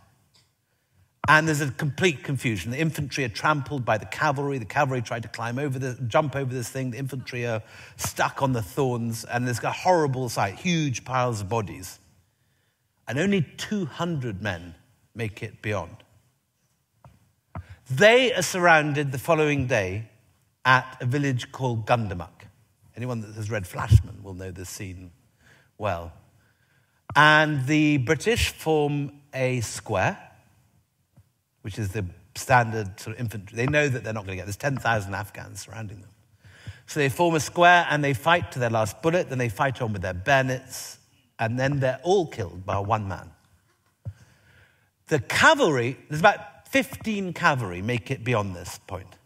And there's a complete confusion. The infantry are trampled by the cavalry. The cavalry tried to climb over the, jump over this thing. The infantry are stuck on the thorns, and there's a horrible sight huge piles of bodies. And only 200 men make it beyond. They are surrounded the following day at a village called Gundamuk. Anyone that has read Flashman will know this scene well. And the British form a square which is the standard sort of infantry. They know that they're not going to get. There's 10,000 Afghans surrounding them. So they form a square and they fight to their last bullet, then they fight on with their bayonets, and then they're all killed by one man. The cavalry, there's about 15 cavalry make it beyond this point.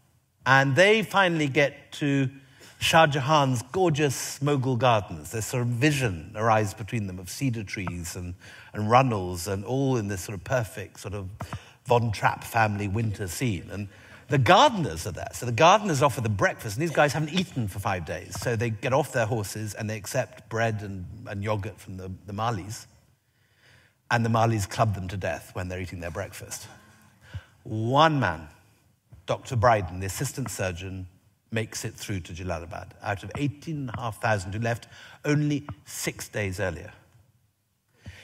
And they finally get to Shah Jahan's gorgeous Mughal gardens. This sort of vision arises between them of cedar trees and, and runnels, and all in this sort of perfect sort of Von Trapp family winter scene. And the gardeners are there. So the gardeners offer the breakfast, and these guys haven't eaten for five days. So they get off their horses and they accept bread and, and yogurt from the, the Malis. And the Malis club them to death when they're eating their breakfast. One man, Dr. Brydon, the assistant surgeon, makes it through to Jalalabad out of 18,500 who left only six days earlier.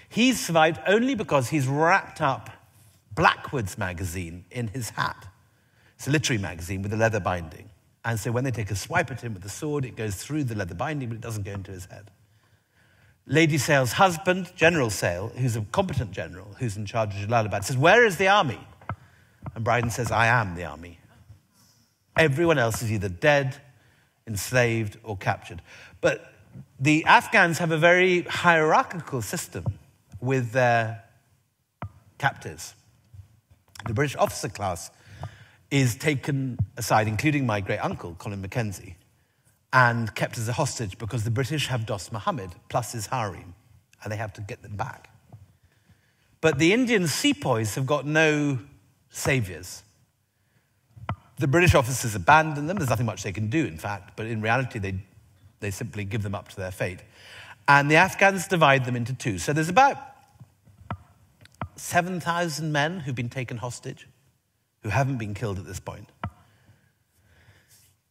He's survived only because he's wrapped up Blackwood's magazine in his hat. It's a literary magazine with a leather binding. And so when they take a swipe at him with the sword, it goes through the leather binding, but it doesn't go into his head. Lady Sale's husband, General Sale, who's a competent general who's in charge of Jalalabad, says, Where is the army? And Brydon says, I am the army. Everyone else is either dead, enslaved, or captured. But the Afghans have a very hierarchical system with their captives. The British officer class is taken aside, including my great uncle, Colin Mackenzie, and kept as a hostage because the British have Dost Muhammad plus his harem, and they have to get them back. But the Indian sepoys have got no saviors. The British officers abandon them. There's nothing much they can do, in fact, but in reality, they, they simply give them up to their fate. And the Afghans divide them into two. So there's about 7,000 men who've been taken hostage, who haven't been killed at this point.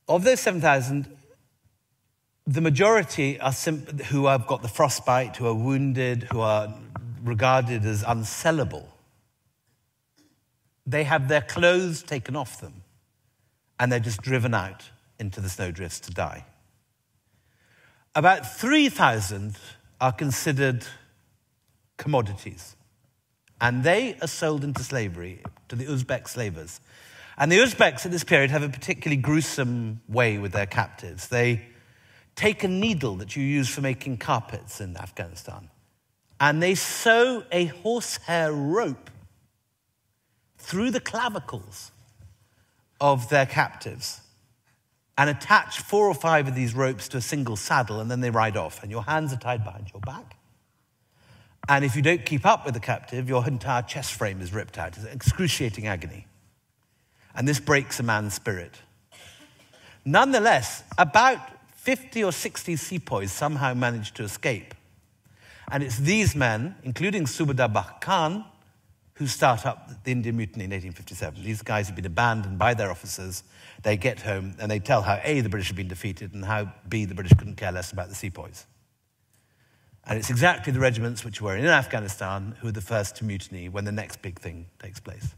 Of those 7,000, the majority are sim- who have got the frostbite, who are wounded, who are regarded as unsellable. They have their clothes taken off them, and they're just driven out into the snowdrifts to die. About 3,000 are considered commodities and they are sold into slavery to the Uzbek slavers. And the Uzbeks at this period have a particularly gruesome way with their captives. They take a needle that you use for making carpets in Afghanistan, and they sew a horsehair rope through the clavicles of their captives and attach four or five of these ropes to a single saddle, and then they ride off, and your hands are tied behind your back and if you don't keep up with the captive, your entire chest frame is ripped out. It's excruciating agony. And this breaks a man's spirit. Nonetheless, about 50 or 60 sepoys somehow managed to escape. And it's these men, including Subadar Bakht Khan, who start up the Indian Mutiny in 1857. These guys have been abandoned by their officers. They get home and they tell how A, the British have been defeated, and how B, the British couldn't care less about the sepoys. And it's exactly the regiments which were in Afghanistan who are the first to mutiny when the next big thing takes place.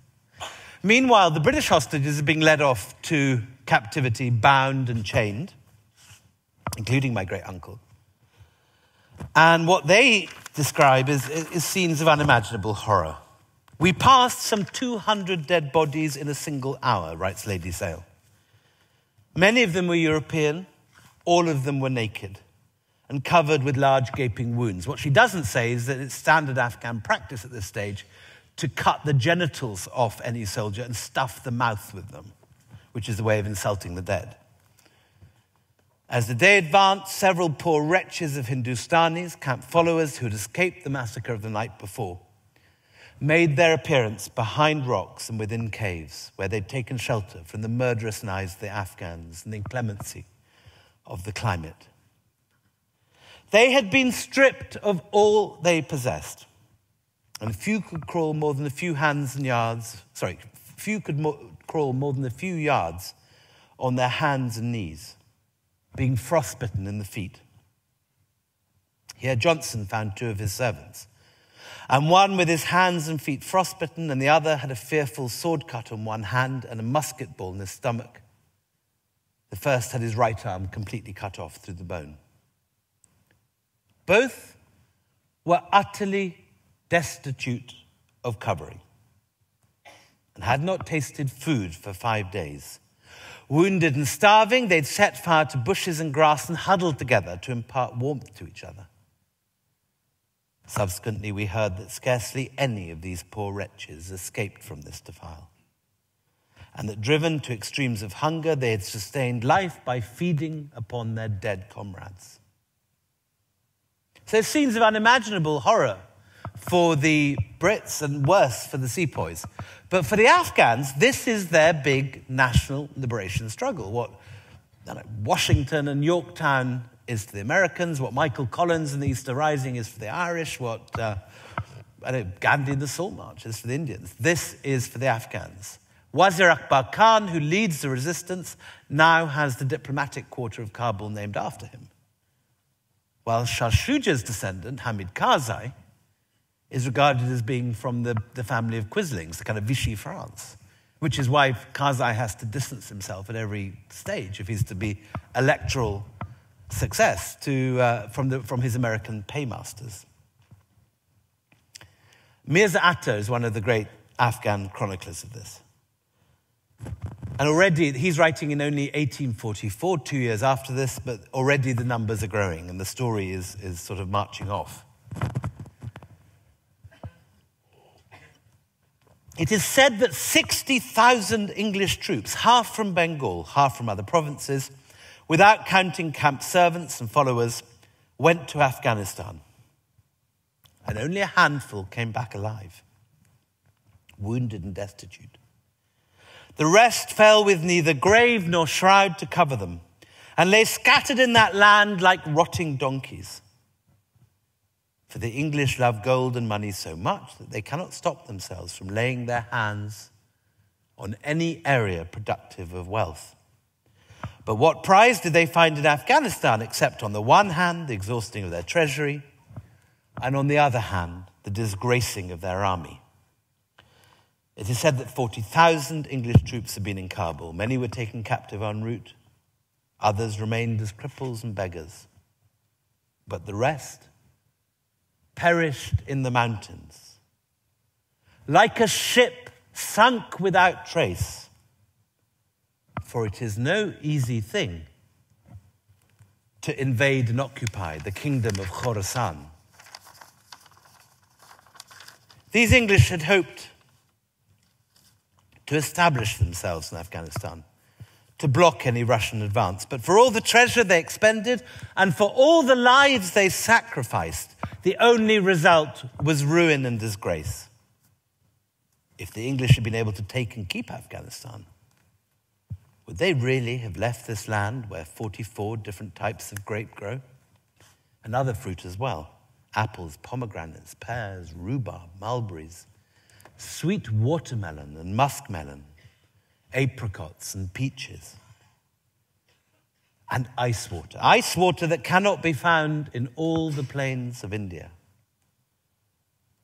Meanwhile, the British hostages are being led off to captivity, bound and chained, including my great uncle. And what they describe is, is scenes of unimaginable horror. We passed some 200 dead bodies in a single hour, writes Lady Sale. Many of them were European, all of them were naked and covered with large gaping wounds. What she doesn't say is that it's standard Afghan practice at this stage to cut the genitals off any soldier and stuff the mouth with them, which is a way of insulting the dead. As the day advanced, several poor wretches of Hindustanis, camp followers who had escaped the massacre of the night before, made their appearance behind rocks and within caves where they'd taken shelter from the murderous knives of the Afghans and the inclemency of the climate. They had been stripped of all they possessed. and few could crawl more than a few hands and yards, sorry, few could crawl more than a few yards on their hands and knees, being frostbitten in the feet. Here, Johnson found two of his servants, and one with his hands and feet frostbitten, and the other had a fearful sword cut on one hand and a musket ball in his stomach. The first had his right arm completely cut off through the bone. Both were utterly destitute of covering and had not tasted food for five days. Wounded and starving, they'd set fire to bushes and grass and huddled together to impart warmth to each other. Subsequently, we heard that scarcely any of these poor wretches escaped from this defile, and that driven to extremes of hunger, they had sustained life by feeding upon their dead comrades. So, scenes of unimaginable horror for the Brits and worse for the sepoys. But for the Afghans, this is their big national liberation struggle. What Washington and Yorktown is to the Americans, what Michael Collins and the Easter Rising is for the Irish, what uh, know, Gandhi and the Salt March is for the Indians. This is for the Afghans. Wazir Akbar Khan, who leads the resistance, now has the diplomatic quarter of Kabul named after him. While Shah Shuja's descendant, Hamid Karzai, is regarded as being from the, the family of Quislings, the kind of Vichy France, which is why Karzai has to distance himself at every stage if he's to be electoral success to, uh, from, the, from his American paymasters. Mirza Atta is one of the great Afghan chroniclers of this. And already, he's writing in only 1844, two years after this, but already the numbers are growing and the story is, is sort of marching off. It is said that 60,000 English troops, half from Bengal, half from other provinces, without counting camp servants and followers, went to Afghanistan. And only a handful came back alive, wounded and destitute. The rest fell with neither grave nor shroud to cover them, and lay scattered in that land like rotting donkeys. For the English love gold and money so much that they cannot stop themselves from laying their hands on any area productive of wealth. But what prize did they find in Afghanistan except on the one hand, the exhausting of their treasury, and on the other hand, the disgracing of their army? It is said that 40,000 English troops had been in Kabul. Many were taken captive en route. Others remained as cripples and beggars. But the rest perished in the mountains. Like a ship sunk without trace. For it is no easy thing to invade and occupy the kingdom of Khorasan. These English had hoped to establish themselves in Afghanistan, to block any Russian advance. But for all the treasure they expended and for all the lives they sacrificed, the only result was ruin and disgrace. If the English had been able to take and keep Afghanistan, would they really have left this land where 44 different types of grape grow? And other fruit as well apples, pomegranates, pears, rhubarb, mulberries sweet watermelon and muskmelon, apricots and peaches, and ice water. Ice water that cannot be found in all the plains of India.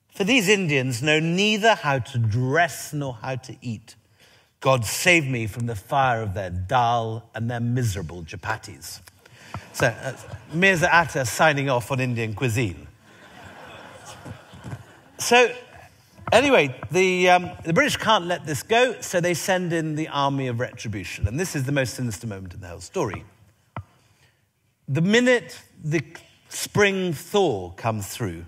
For these Indians know neither how to dress nor how to eat. God save me from the fire of their dal and their miserable chapatis. So, uh, Mirza Atta signing off on Indian cuisine. So, Anyway, the, um, the British can't let this go, so they send in the army of retribution. And this is the most sinister moment in the whole story. The minute the spring thaw comes through,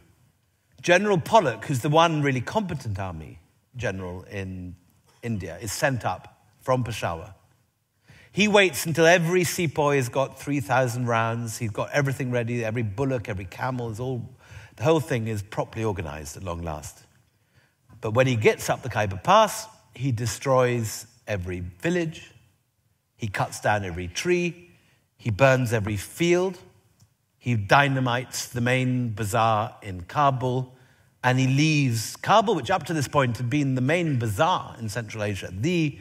General Pollock, who's the one really competent army general in India, is sent up from Peshawar. He waits until every sepoy has got 3,000 rounds. He's got everything ready, every bullock, every camel is all, the whole thing is properly organized at long last. But when he gets up the Khyber Pass, he destroys every village, he cuts down every tree, he burns every field, he dynamites the main bazaar in Kabul, and he leaves Kabul, which up to this point had been the main bazaar in Central Asia. The,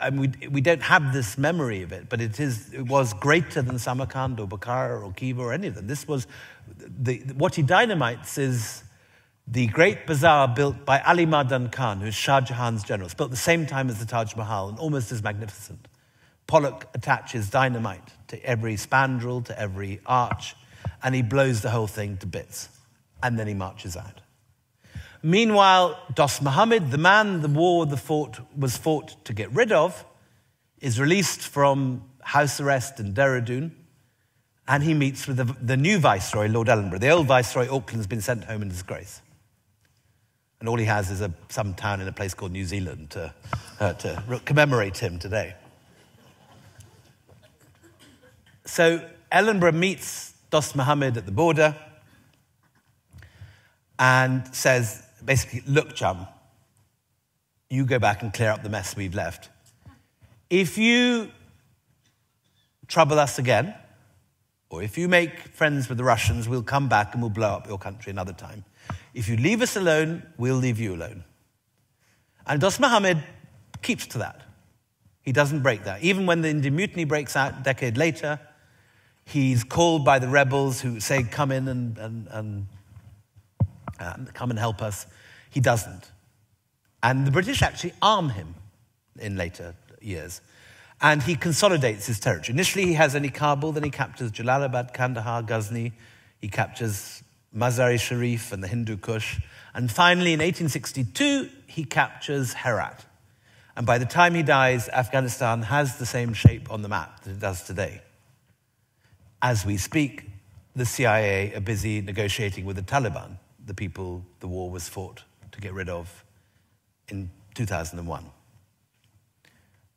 and we, we don't have this memory of it, but it, is, it was greater than Samarkand or Bukhara or Khiva or any of them. This was, the, what he dynamites is the great bazaar built by Ali Mardan Khan, who's Shah Jahan's general. It's built at the same time as the Taj Mahal and almost as magnificent. Pollock attaches dynamite to every spandrel, to every arch, and he blows the whole thing to bits. And then he marches out. Meanwhile, Dost Muhammad, the man the war the fought, was fought to get rid of, is released from house arrest in Dehradun, and he meets with the, the new viceroy, Lord Ellenborough. The old viceroy, Auckland's been sent home in disgrace. And all he has is a, some town in a place called New Zealand to, uh, to commemorate him today. So Ellenborough meets Dost Muhammad at the border and says, basically, look, chum, you go back and clear up the mess we've left. If you trouble us again, or if you make friends with the Russians, we'll come back and we'll blow up your country another time. If you leave us alone, we'll leave you alone. And Dost Muhammad keeps to that. He doesn't break that. Even when the Indian Mutiny breaks out a decade later, he's called by the rebels who say, Come in and, and, and uh, come and help us. He doesn't. And the British actually arm him in later years. And he consolidates his territory. Initially, he has only Kabul, then he captures Jalalabad, Kandahar, Ghazni. He captures Mazar-e Sharif and the Hindu Kush. And finally, in 1862, he captures Herat. And by the time he dies, Afghanistan has the same shape on the map that it does today. As we speak, the CIA are busy negotiating with the Taliban, the people the war was fought to get rid of in 2001.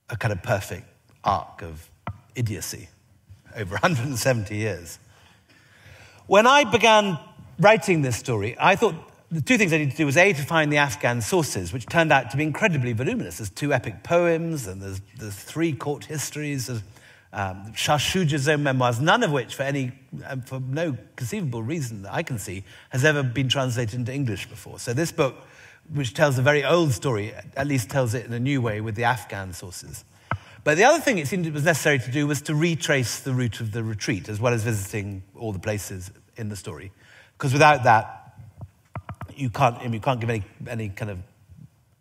A kind of perfect arc of idiocy over 170 years. When I began writing this story, I thought the two things I needed to do was A, to find the Afghan sources, which turned out to be incredibly voluminous. There's two epic poems, and there's, there's three court histories, there's um, Shah Shuja's own memoirs, none of which, for, any, um, for no conceivable reason that I can see, has ever been translated into English before. So this book, which tells a very old story, at least tells it in a new way with the Afghan sources. But the other thing it seemed it was necessary to do was to retrace the route of the retreat, as well as visiting all the places in the story. Because without that, you can't, you can't give any, any kind of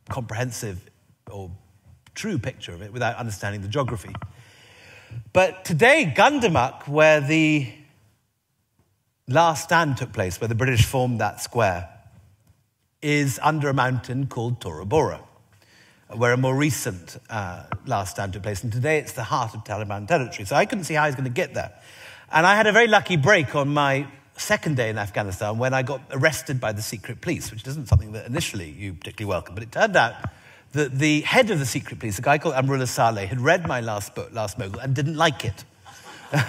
comprehensive or true picture of it without understanding the geography. But today, Gundamuk, where the last stand took place, where the British formed that square, is under a mountain called Tora Bora, where a more recent uh, last stand took place. And today it's the heart of Taliban territory. So I couldn't see how I was going to get there. And I had a very lucky break on my second day in Afghanistan when I got arrested by the secret police, which isn't something that initially you particularly welcome. But it turned out that the head of the secret police, a guy called Amrullah Saleh, had read my last book, Last Mughal, and didn't like it.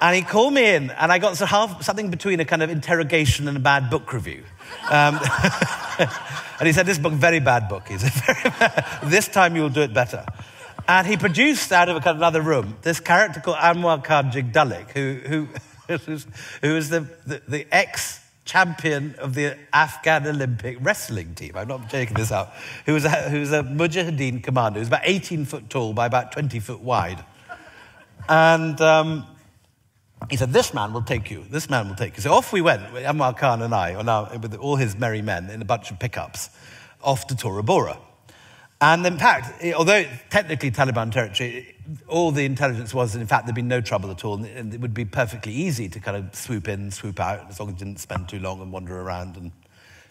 and he called me in, and I got sort of half, something between a kind of interrogation and a bad book review. Um, and he said, This book, very bad book. He said, This time you'll do it better. And he produced out of of another room this character called Anwar Khan Jigdalik, who, who, who was the, the, the ex champion of the Afghan Olympic wrestling team. I'm not taking this out. Who was a, who was a Mujahideen commander. Was about 18 foot tall by about 20 foot wide. And um, he said, This man will take you. This man will take you. So off we went, Anwar Khan and I, with all his merry men in a bunch of pickups, off to Tora Bora. And in fact, although technically Taliban territory, all the intelligence was in fact there'd been no trouble at all, and it would be perfectly easy to kind of swoop in, swoop out, as long as you didn't spend too long and wander around and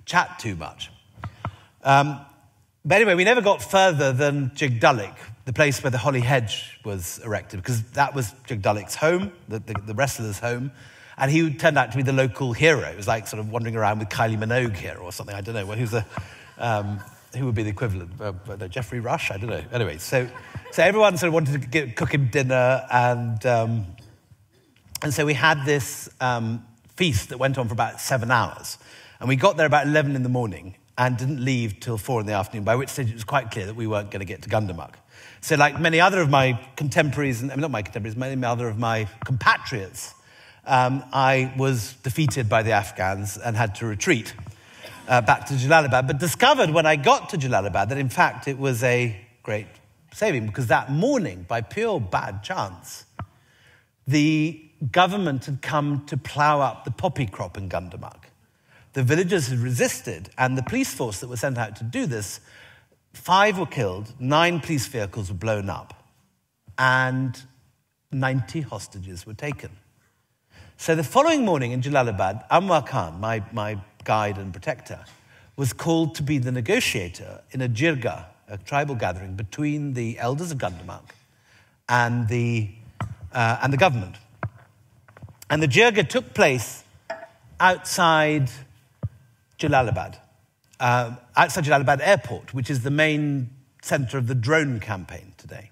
chat too much. Um, but anyway, we never got further than Jigdalik, the place where the Holly Hedge was erected, because that was Jigdalik's home, the, the, the wrestler's home. And he turned out to be the local hero. It was like sort of wandering around with Kylie Minogue here or something, I don't know. Who's a, um, who would be the equivalent? Uh, uh, Geoffrey Rush? I don't know. Anyway, so, so everyone sort of wanted to get, cook him dinner, and, um, and so we had this um, feast that went on for about seven hours. And we got there about 11 in the morning and didn't leave till four in the afternoon, by which stage it was quite clear that we weren't going to get to Gundamuk. So, like many other of my contemporaries, and I mean, not my contemporaries, many other of my compatriots, um, I was defeated by the Afghans and had to retreat. Uh, back to Jalalabad, but discovered when I got to Jalalabad that in fact it was a great saving because that morning, by pure bad chance, the government had come to plough up the poppy crop in Gandamak. The villagers had resisted, and the police force that was sent out to do this, five were killed, nine police vehicles were blown up, and 90 hostages were taken. So the following morning in Jalalabad, Anwar Khan, my, my guide and protector, was called to be the negotiator in a jirga, a tribal gathering between the elders of Gandamak and the, uh, and the government. And the jirga took place outside Jalalabad, uh, outside Jalalabad airport, which is the main center of the drone campaign today.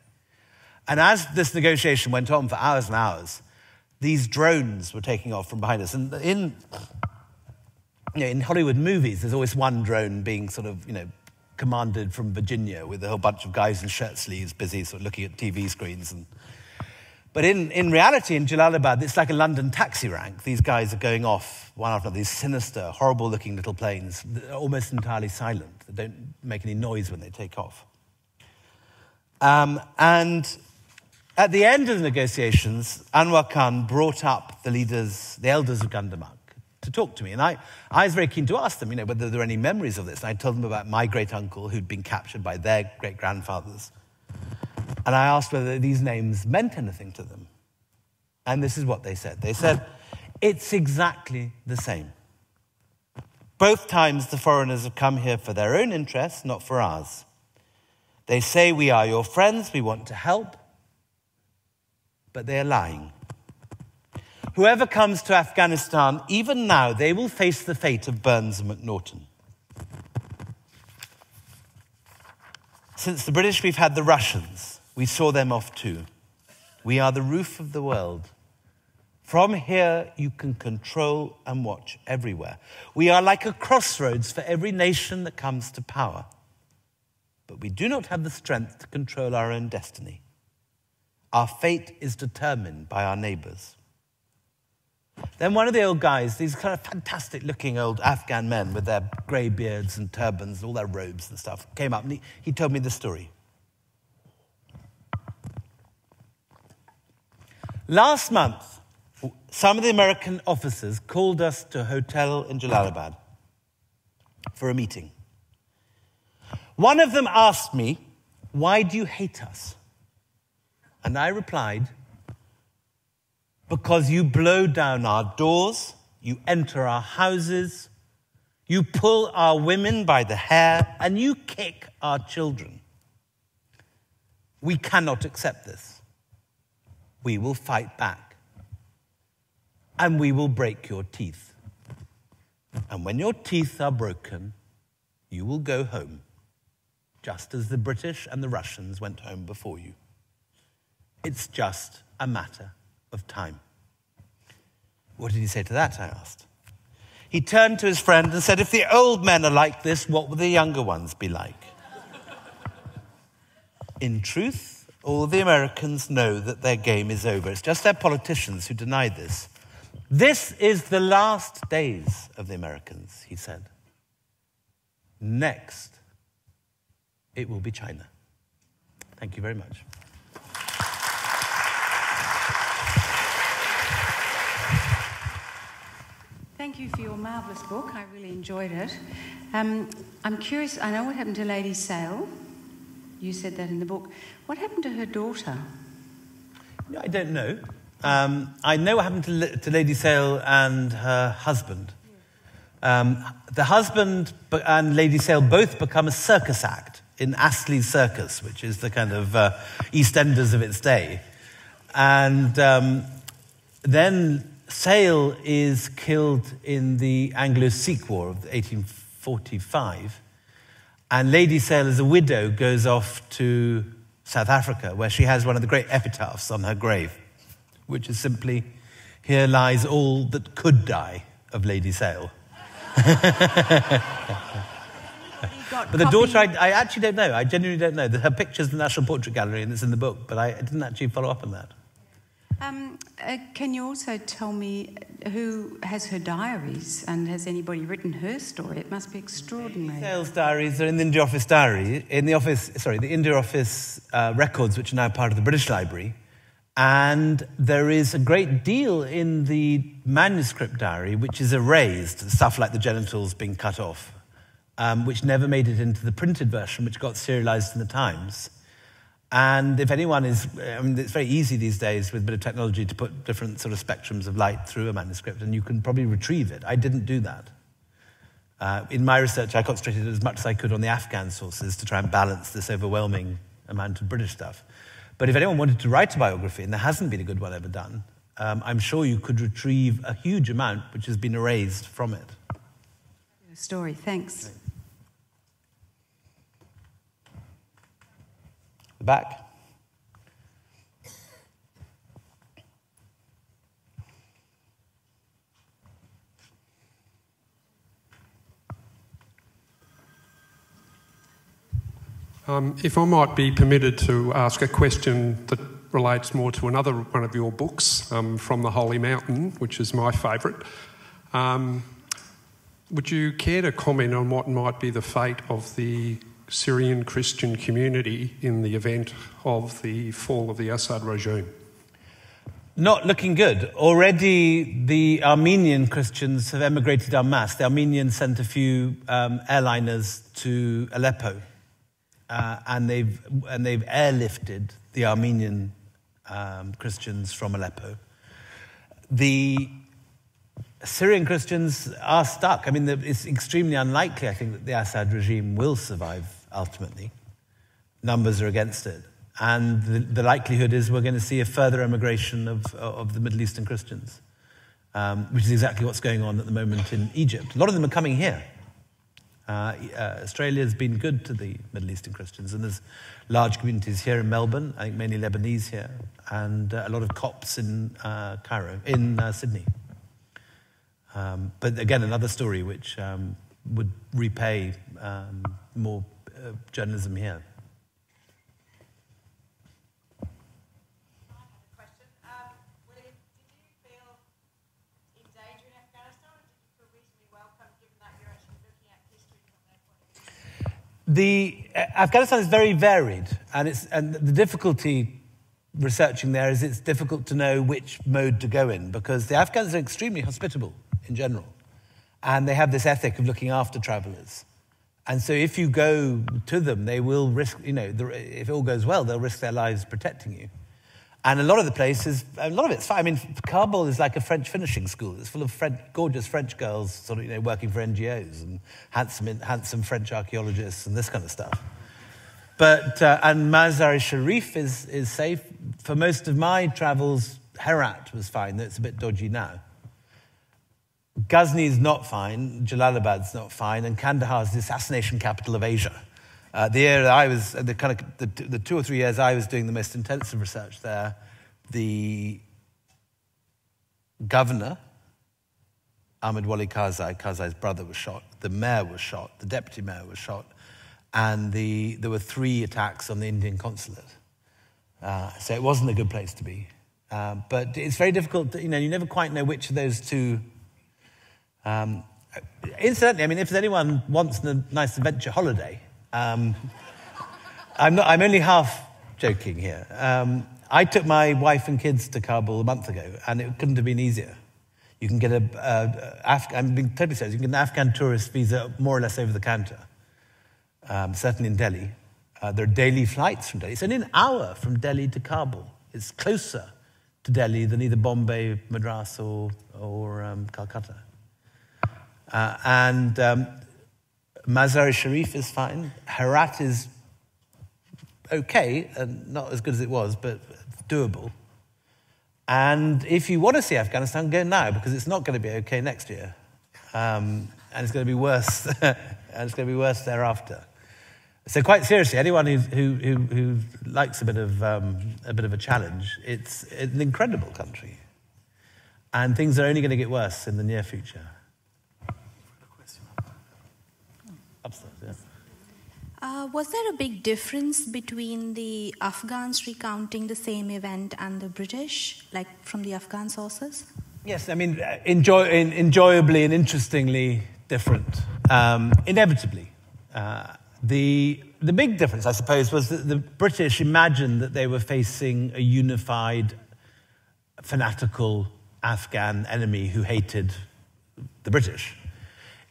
And as this negotiation went on for hours and hours, these drones were taking off from behind us. And in, you know, in Hollywood movies, there's always one drone being sort of, you know, commanded from Virginia with a whole bunch of guys in shirt sleeves busy sort of looking at TV screens. And, but in, in reality, in Jalalabad, it's like a London taxi rank. These guys are going off one after another, these sinister, horrible looking little planes, almost entirely silent. They don't make any noise when they take off. Um, and at the end of the negotiations, Anwar Khan brought up the leaders, the elders of Gandamak, to talk to me. And I, I was very keen to ask them, you know, whether there were any memories of this. And I told them about my great uncle who'd been captured by their great grandfathers. And I asked whether these names meant anything to them. And this is what they said. They said, it's exactly the same. Both times the foreigners have come here for their own interests, not for ours. They say, We are your friends, we want to help but they are lying. Whoever comes to Afghanistan, even now, they will face the fate of Burnes and Macnaghten. Since the British, we've had the Russians. We saw them off too. We are the roof of the world. From here, you can control and watch everywhere. We are like a crossroads for every nation that comes to power. But we do not have the strength to control our own destiny. Our fate is determined by our neighbors. Then one of the old guys, these kind of fantastic looking old Afghan men with their grey beards and turbans, all their robes and stuff, came up and he, he told me the story. Last month, some of the American officers called us to a hotel in Jalalabad for a meeting. One of them asked me, Why do you hate us? And I replied, Because you blow down our doors, you enter our houses, you pull our women by the hair, and you kick our children. We cannot accept this. We will fight back. And we will break your teeth. And when your teeth are broken, you will go home, just as the British and the Russians went home before you. It's just a matter of time. What did he say to that? I asked. He turned to his friend and said, If the old men are like this, what will the younger ones be like? In truth, all the Americans know that their game is over. It's just their politicians who deny this. This is the last days of the Americans, he said. Next, it will be China. Thank you very much. Thank you for your marvellous book. I really enjoyed it. Um, I'm curious, I know what happened to Lady Sale. You said that in the book. What happened to her daughter? I don't know. Um, I know what happened to, to, Lady Sale and her husband. Um, the husband and Lady Sale both become a circus act in Astley's Circus, which is the kind of uh, EastEnders of its day. And um, then Sale is killed in the Anglo Sikh War of 1845. And Lady Sale, as a widow, goes off to South Africa, where she has one of the great epitaphs on her grave, which is simply, Here lies all that could die of Lady Sale. but the daughter, I, I, actually don't know. I genuinely don't know. Her picture's in the National Portrait Gallery and it's in the book, but I didn't actually follow up on that. Um, uh, can you also tell me who has her diaries and has anybody written her story? It must be extraordinary. Sales diaries are in the India Office diary, in the office, sorry, the India Office uh, records, which are now part of the British Library. And there is a great deal in the manuscript diary which is erased, stuff like the genitals being cut off, um, which never made it into the printed version, which got serialized in the Times. And if anyone is, I mean, it's very easy these days with a bit of technology to put different sort of spectrums of light through a manuscript, and you can probably retrieve it. I didn't do that. Uh, in my research, I concentrated as much as I could on the Afghan sources to try and balance this overwhelming amount of British stuff. But if anyone wanted to write a biography, and there hasn't been a good one ever done, um, I'm sure you could retrieve a huge amount which has been erased from it. Story, thanks. Back. Um, if I might be permitted to ask a question that relates more to another one of your books, um, From the Holy Mountain, which is my favourite. Um, would you care to comment on what might be the fate of the Syrian Christian community in the event of the fall of the Assad regime? Not looking good. Already, the Armenian Christians have emigrated en masse. The Armenians sent a few um, airliners to Aleppo uh, and, they've, and they've airlifted the Armenian um, Christians from Aleppo. The Syrian Christians are stuck. I mean, it's extremely unlikely, I think, that the Assad regime will survive ultimately. Numbers are against it. And the, the likelihood is we're going to see a further emigration of, of the Middle Eastern Christians, um, which is exactly what's going on at the moment in Egypt. A lot of them are coming here. Uh, uh, Australia has been good to the Middle Eastern Christians, and there's large communities here in Melbourne, I think mainly Lebanese here, and uh, a lot of Copts in uh, Cairo, in uh, Sydney. Um, but again, another story which um, would repay um, more uh, journalism here. The, uh, Afghanistan is very varied, and, it's, and the difficulty researching there is it's difficult to know which mode to go in because the Afghans are extremely hospitable in general, and they have this ethic of looking after travelers. And so if you go to them, they will risk, you know, if it all goes well, they'll risk their lives protecting you. And a lot of the places, a lot of it's fine. I mean, Kabul is like a French finishing school. It's full of French, gorgeous French girls, sort of, you know, working for NGOs and handsome, handsome French archaeologists and this kind of stuff. But, uh, and Mazar-e Sharif is, is safe. For most of my travels, Herat was fine, it's a bit dodgy now. Ghazni is not fine, Jalalabad's not fine, and Kandahar is the assassination capital of Asia. Uh, the year I was, the kind of the, the, two or three years I was doing the most intensive research there, the governor, Ahmed Wali Karzai, Karzai's brother, was shot. The mayor was shot. The deputy mayor was shot, and the, there were three attacks on the Indian consulate. Uh, so it wasn't a good place to be. Uh, but it's very difficult. To, you know, you never quite know which of those two. Um, incidentally, I mean, if anyone wants a nice adventure holiday, um, I'm, not, I'm only half joking here. Um, I took my wife and kids to Kabul a month ago, and it couldn't have been easier. You can get a, a Af- I'm being totally serious, you can get an Afghan tourist visa more or less over the counter, um, certainly in Delhi. Uh, there are daily flights from Delhi. It's only an hour from Delhi to Kabul. It's closer to Delhi than either Bombay, Madras, or, or um, Calcutta. Uh, and um, Mazar Sharif is fine. Herat is okay, and not as good as it was, but doable. And if you want to see Afghanistan, go now because it's not going to be okay next year. Um, and it's going to be worse, and it's going to be worse thereafter. So, quite seriously, anyone who, who, who, who likes a bit, of, um, a bit of a challenge, it's an incredible country. And things are only going to get worse in the near future. Uh, was there a big difference between the Afghans recounting the same event and the British, like from the Afghan sources? Yes, I mean, uh, enjoy, enjoyably and interestingly different, um, inevitably. Uh, the, the big difference, I suppose, was that the British imagined that they were facing a unified, fanatical Afghan enemy who hated the British.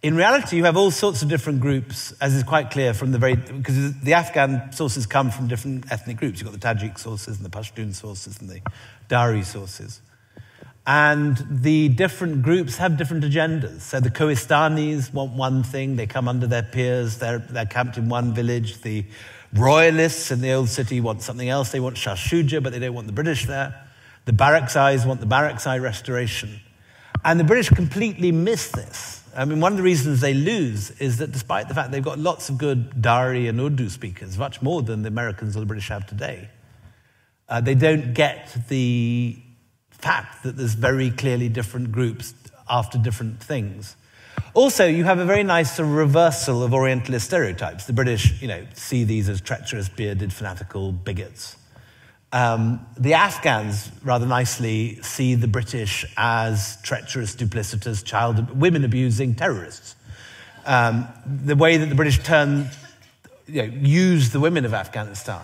In reality, you have all sorts of different groups, as is quite clear from the very, because the Afghan sources come from different ethnic groups. You've got the Tajik sources and the Pashtun sources and the Dari sources. And the different groups have different agendas. So the Kohistanis want one thing, they come under their peers, they're, they're camped in one village. The royalists in the old city want something else. They want Shah Shuja, but they don't want the British there. The Barakzais want the Barakzai restoration. And the British completely miss this. I mean, one of the reasons they lose is that despite the fact they've got lots of good Dari and Urdu speakers, much more than the Americans or the British have today, uh, they don't get the fact that there's very clearly different groups after different things. Also, you have a very nice reversal of Orientalist stereotypes. The British, you know, see these as treacherous, bearded, fanatical bigots. Um, the Afghans, rather nicely, see the British as treacherous, duplicitous, child, women abusing terrorists. Um, the way that the British turn, you know, use the women of Afghanistan.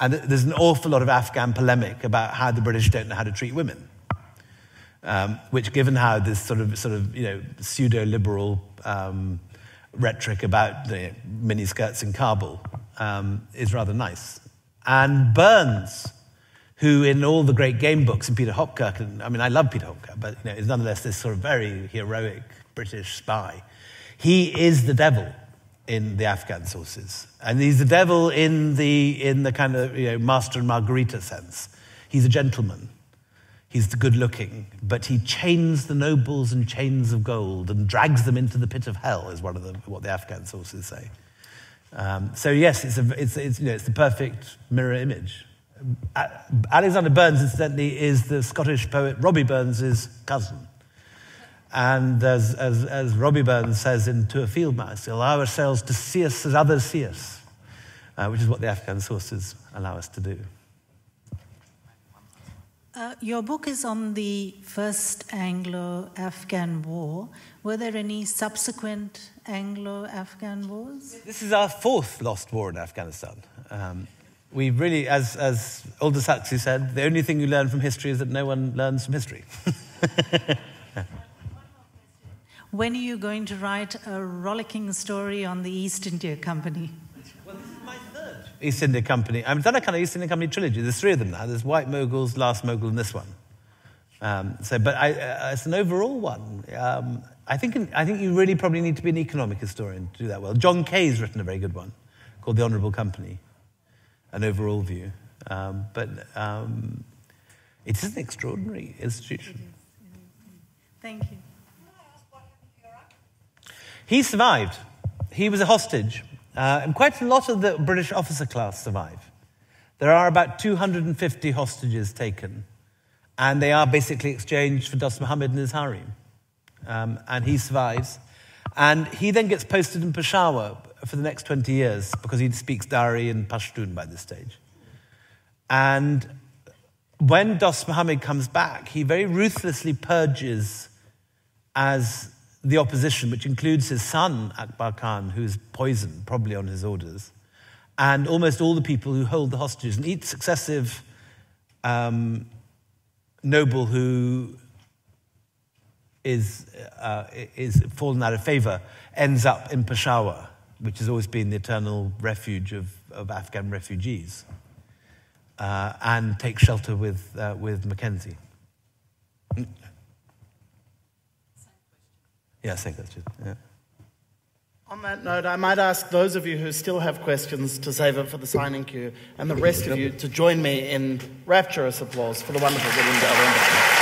And there's an awful lot of Afghan polemic about how the British don't know how to treat women. Um, which, given how this sort of, sort of you know, pseudo liberal um, rhetoric about the miniskirts in Kabul um, is rather nice and Burnes, who in all the great game books, and Peter Hopkirk, and I mean, I love Peter Hopkirk, but you know, is nonetheless this sort of very heroic British spy. He is the devil in the Afghan sources. And he's the devil in the, in the kind of you know, Master and Margarita sense. He's a gentleman. He's good looking, but he chains the nobles in chains of gold and drags them into the pit of hell, is one of the, what the Afghan sources say. Um, so yes, it's, a, it's, it's, you know, it's the perfect mirror image. Alexander Burnes, incidentally, is the Scottish poet Robbie Burns' cousin. And as, as, as Robbie Burns says in To a Field Mouse, allow ourselves to see us as others see us, uh, which is what the Afghan sources allow us to do. Uh, your book is on the first Anglo Afghan War. Were there any subsequent Anglo Afghan wars? This is our fourth lost war in Afghanistan. Um, we really, as, as Aldous Huxley said, the only thing you learn from history is that no one learns from history. when are you going to write a rollicking story on the East India Company? Well, this is my third East India Company. I've done a kind of East India Company trilogy. There's three of them now. There's White Mughals, Last Mughal, and this one. Um, so, but I, uh, it's an overall one. Um, I, think, I think you really probably need to be an economic historian to do that well. John Keay's written a very good one called The Honourable Company, an overall view. Um, but um, it is an extraordinary institution. Thank you. He survived. He was a hostage uh, and quite a lot of the British officer class survive. There are about 250 hostages taken, and they are basically exchanged for Dost Muhammad and his harem. Um, and he survives. And he then gets posted in Peshawar for the next 20 years because he speaks Dari and Pashtun by this stage. And when Dost Muhammad comes back, he very ruthlessly purges as the opposition, which includes his son, Akbar Khan, who's poisoned, probably on his orders, and almost all the people who hold the hostages. And each successive um, noble who is, uh, is fallen out of favor ends up in Peshawar, which has always been the eternal refuge of, of Afghan refugees, uh, and takes shelter with, uh, with Mackenzie. Yeah, same question. Yeah. On that note, I might ask those of you who still have questions to save it for the signing queue, and the rest of you to join me in rapturous applause for the wonderful William Dalrymple.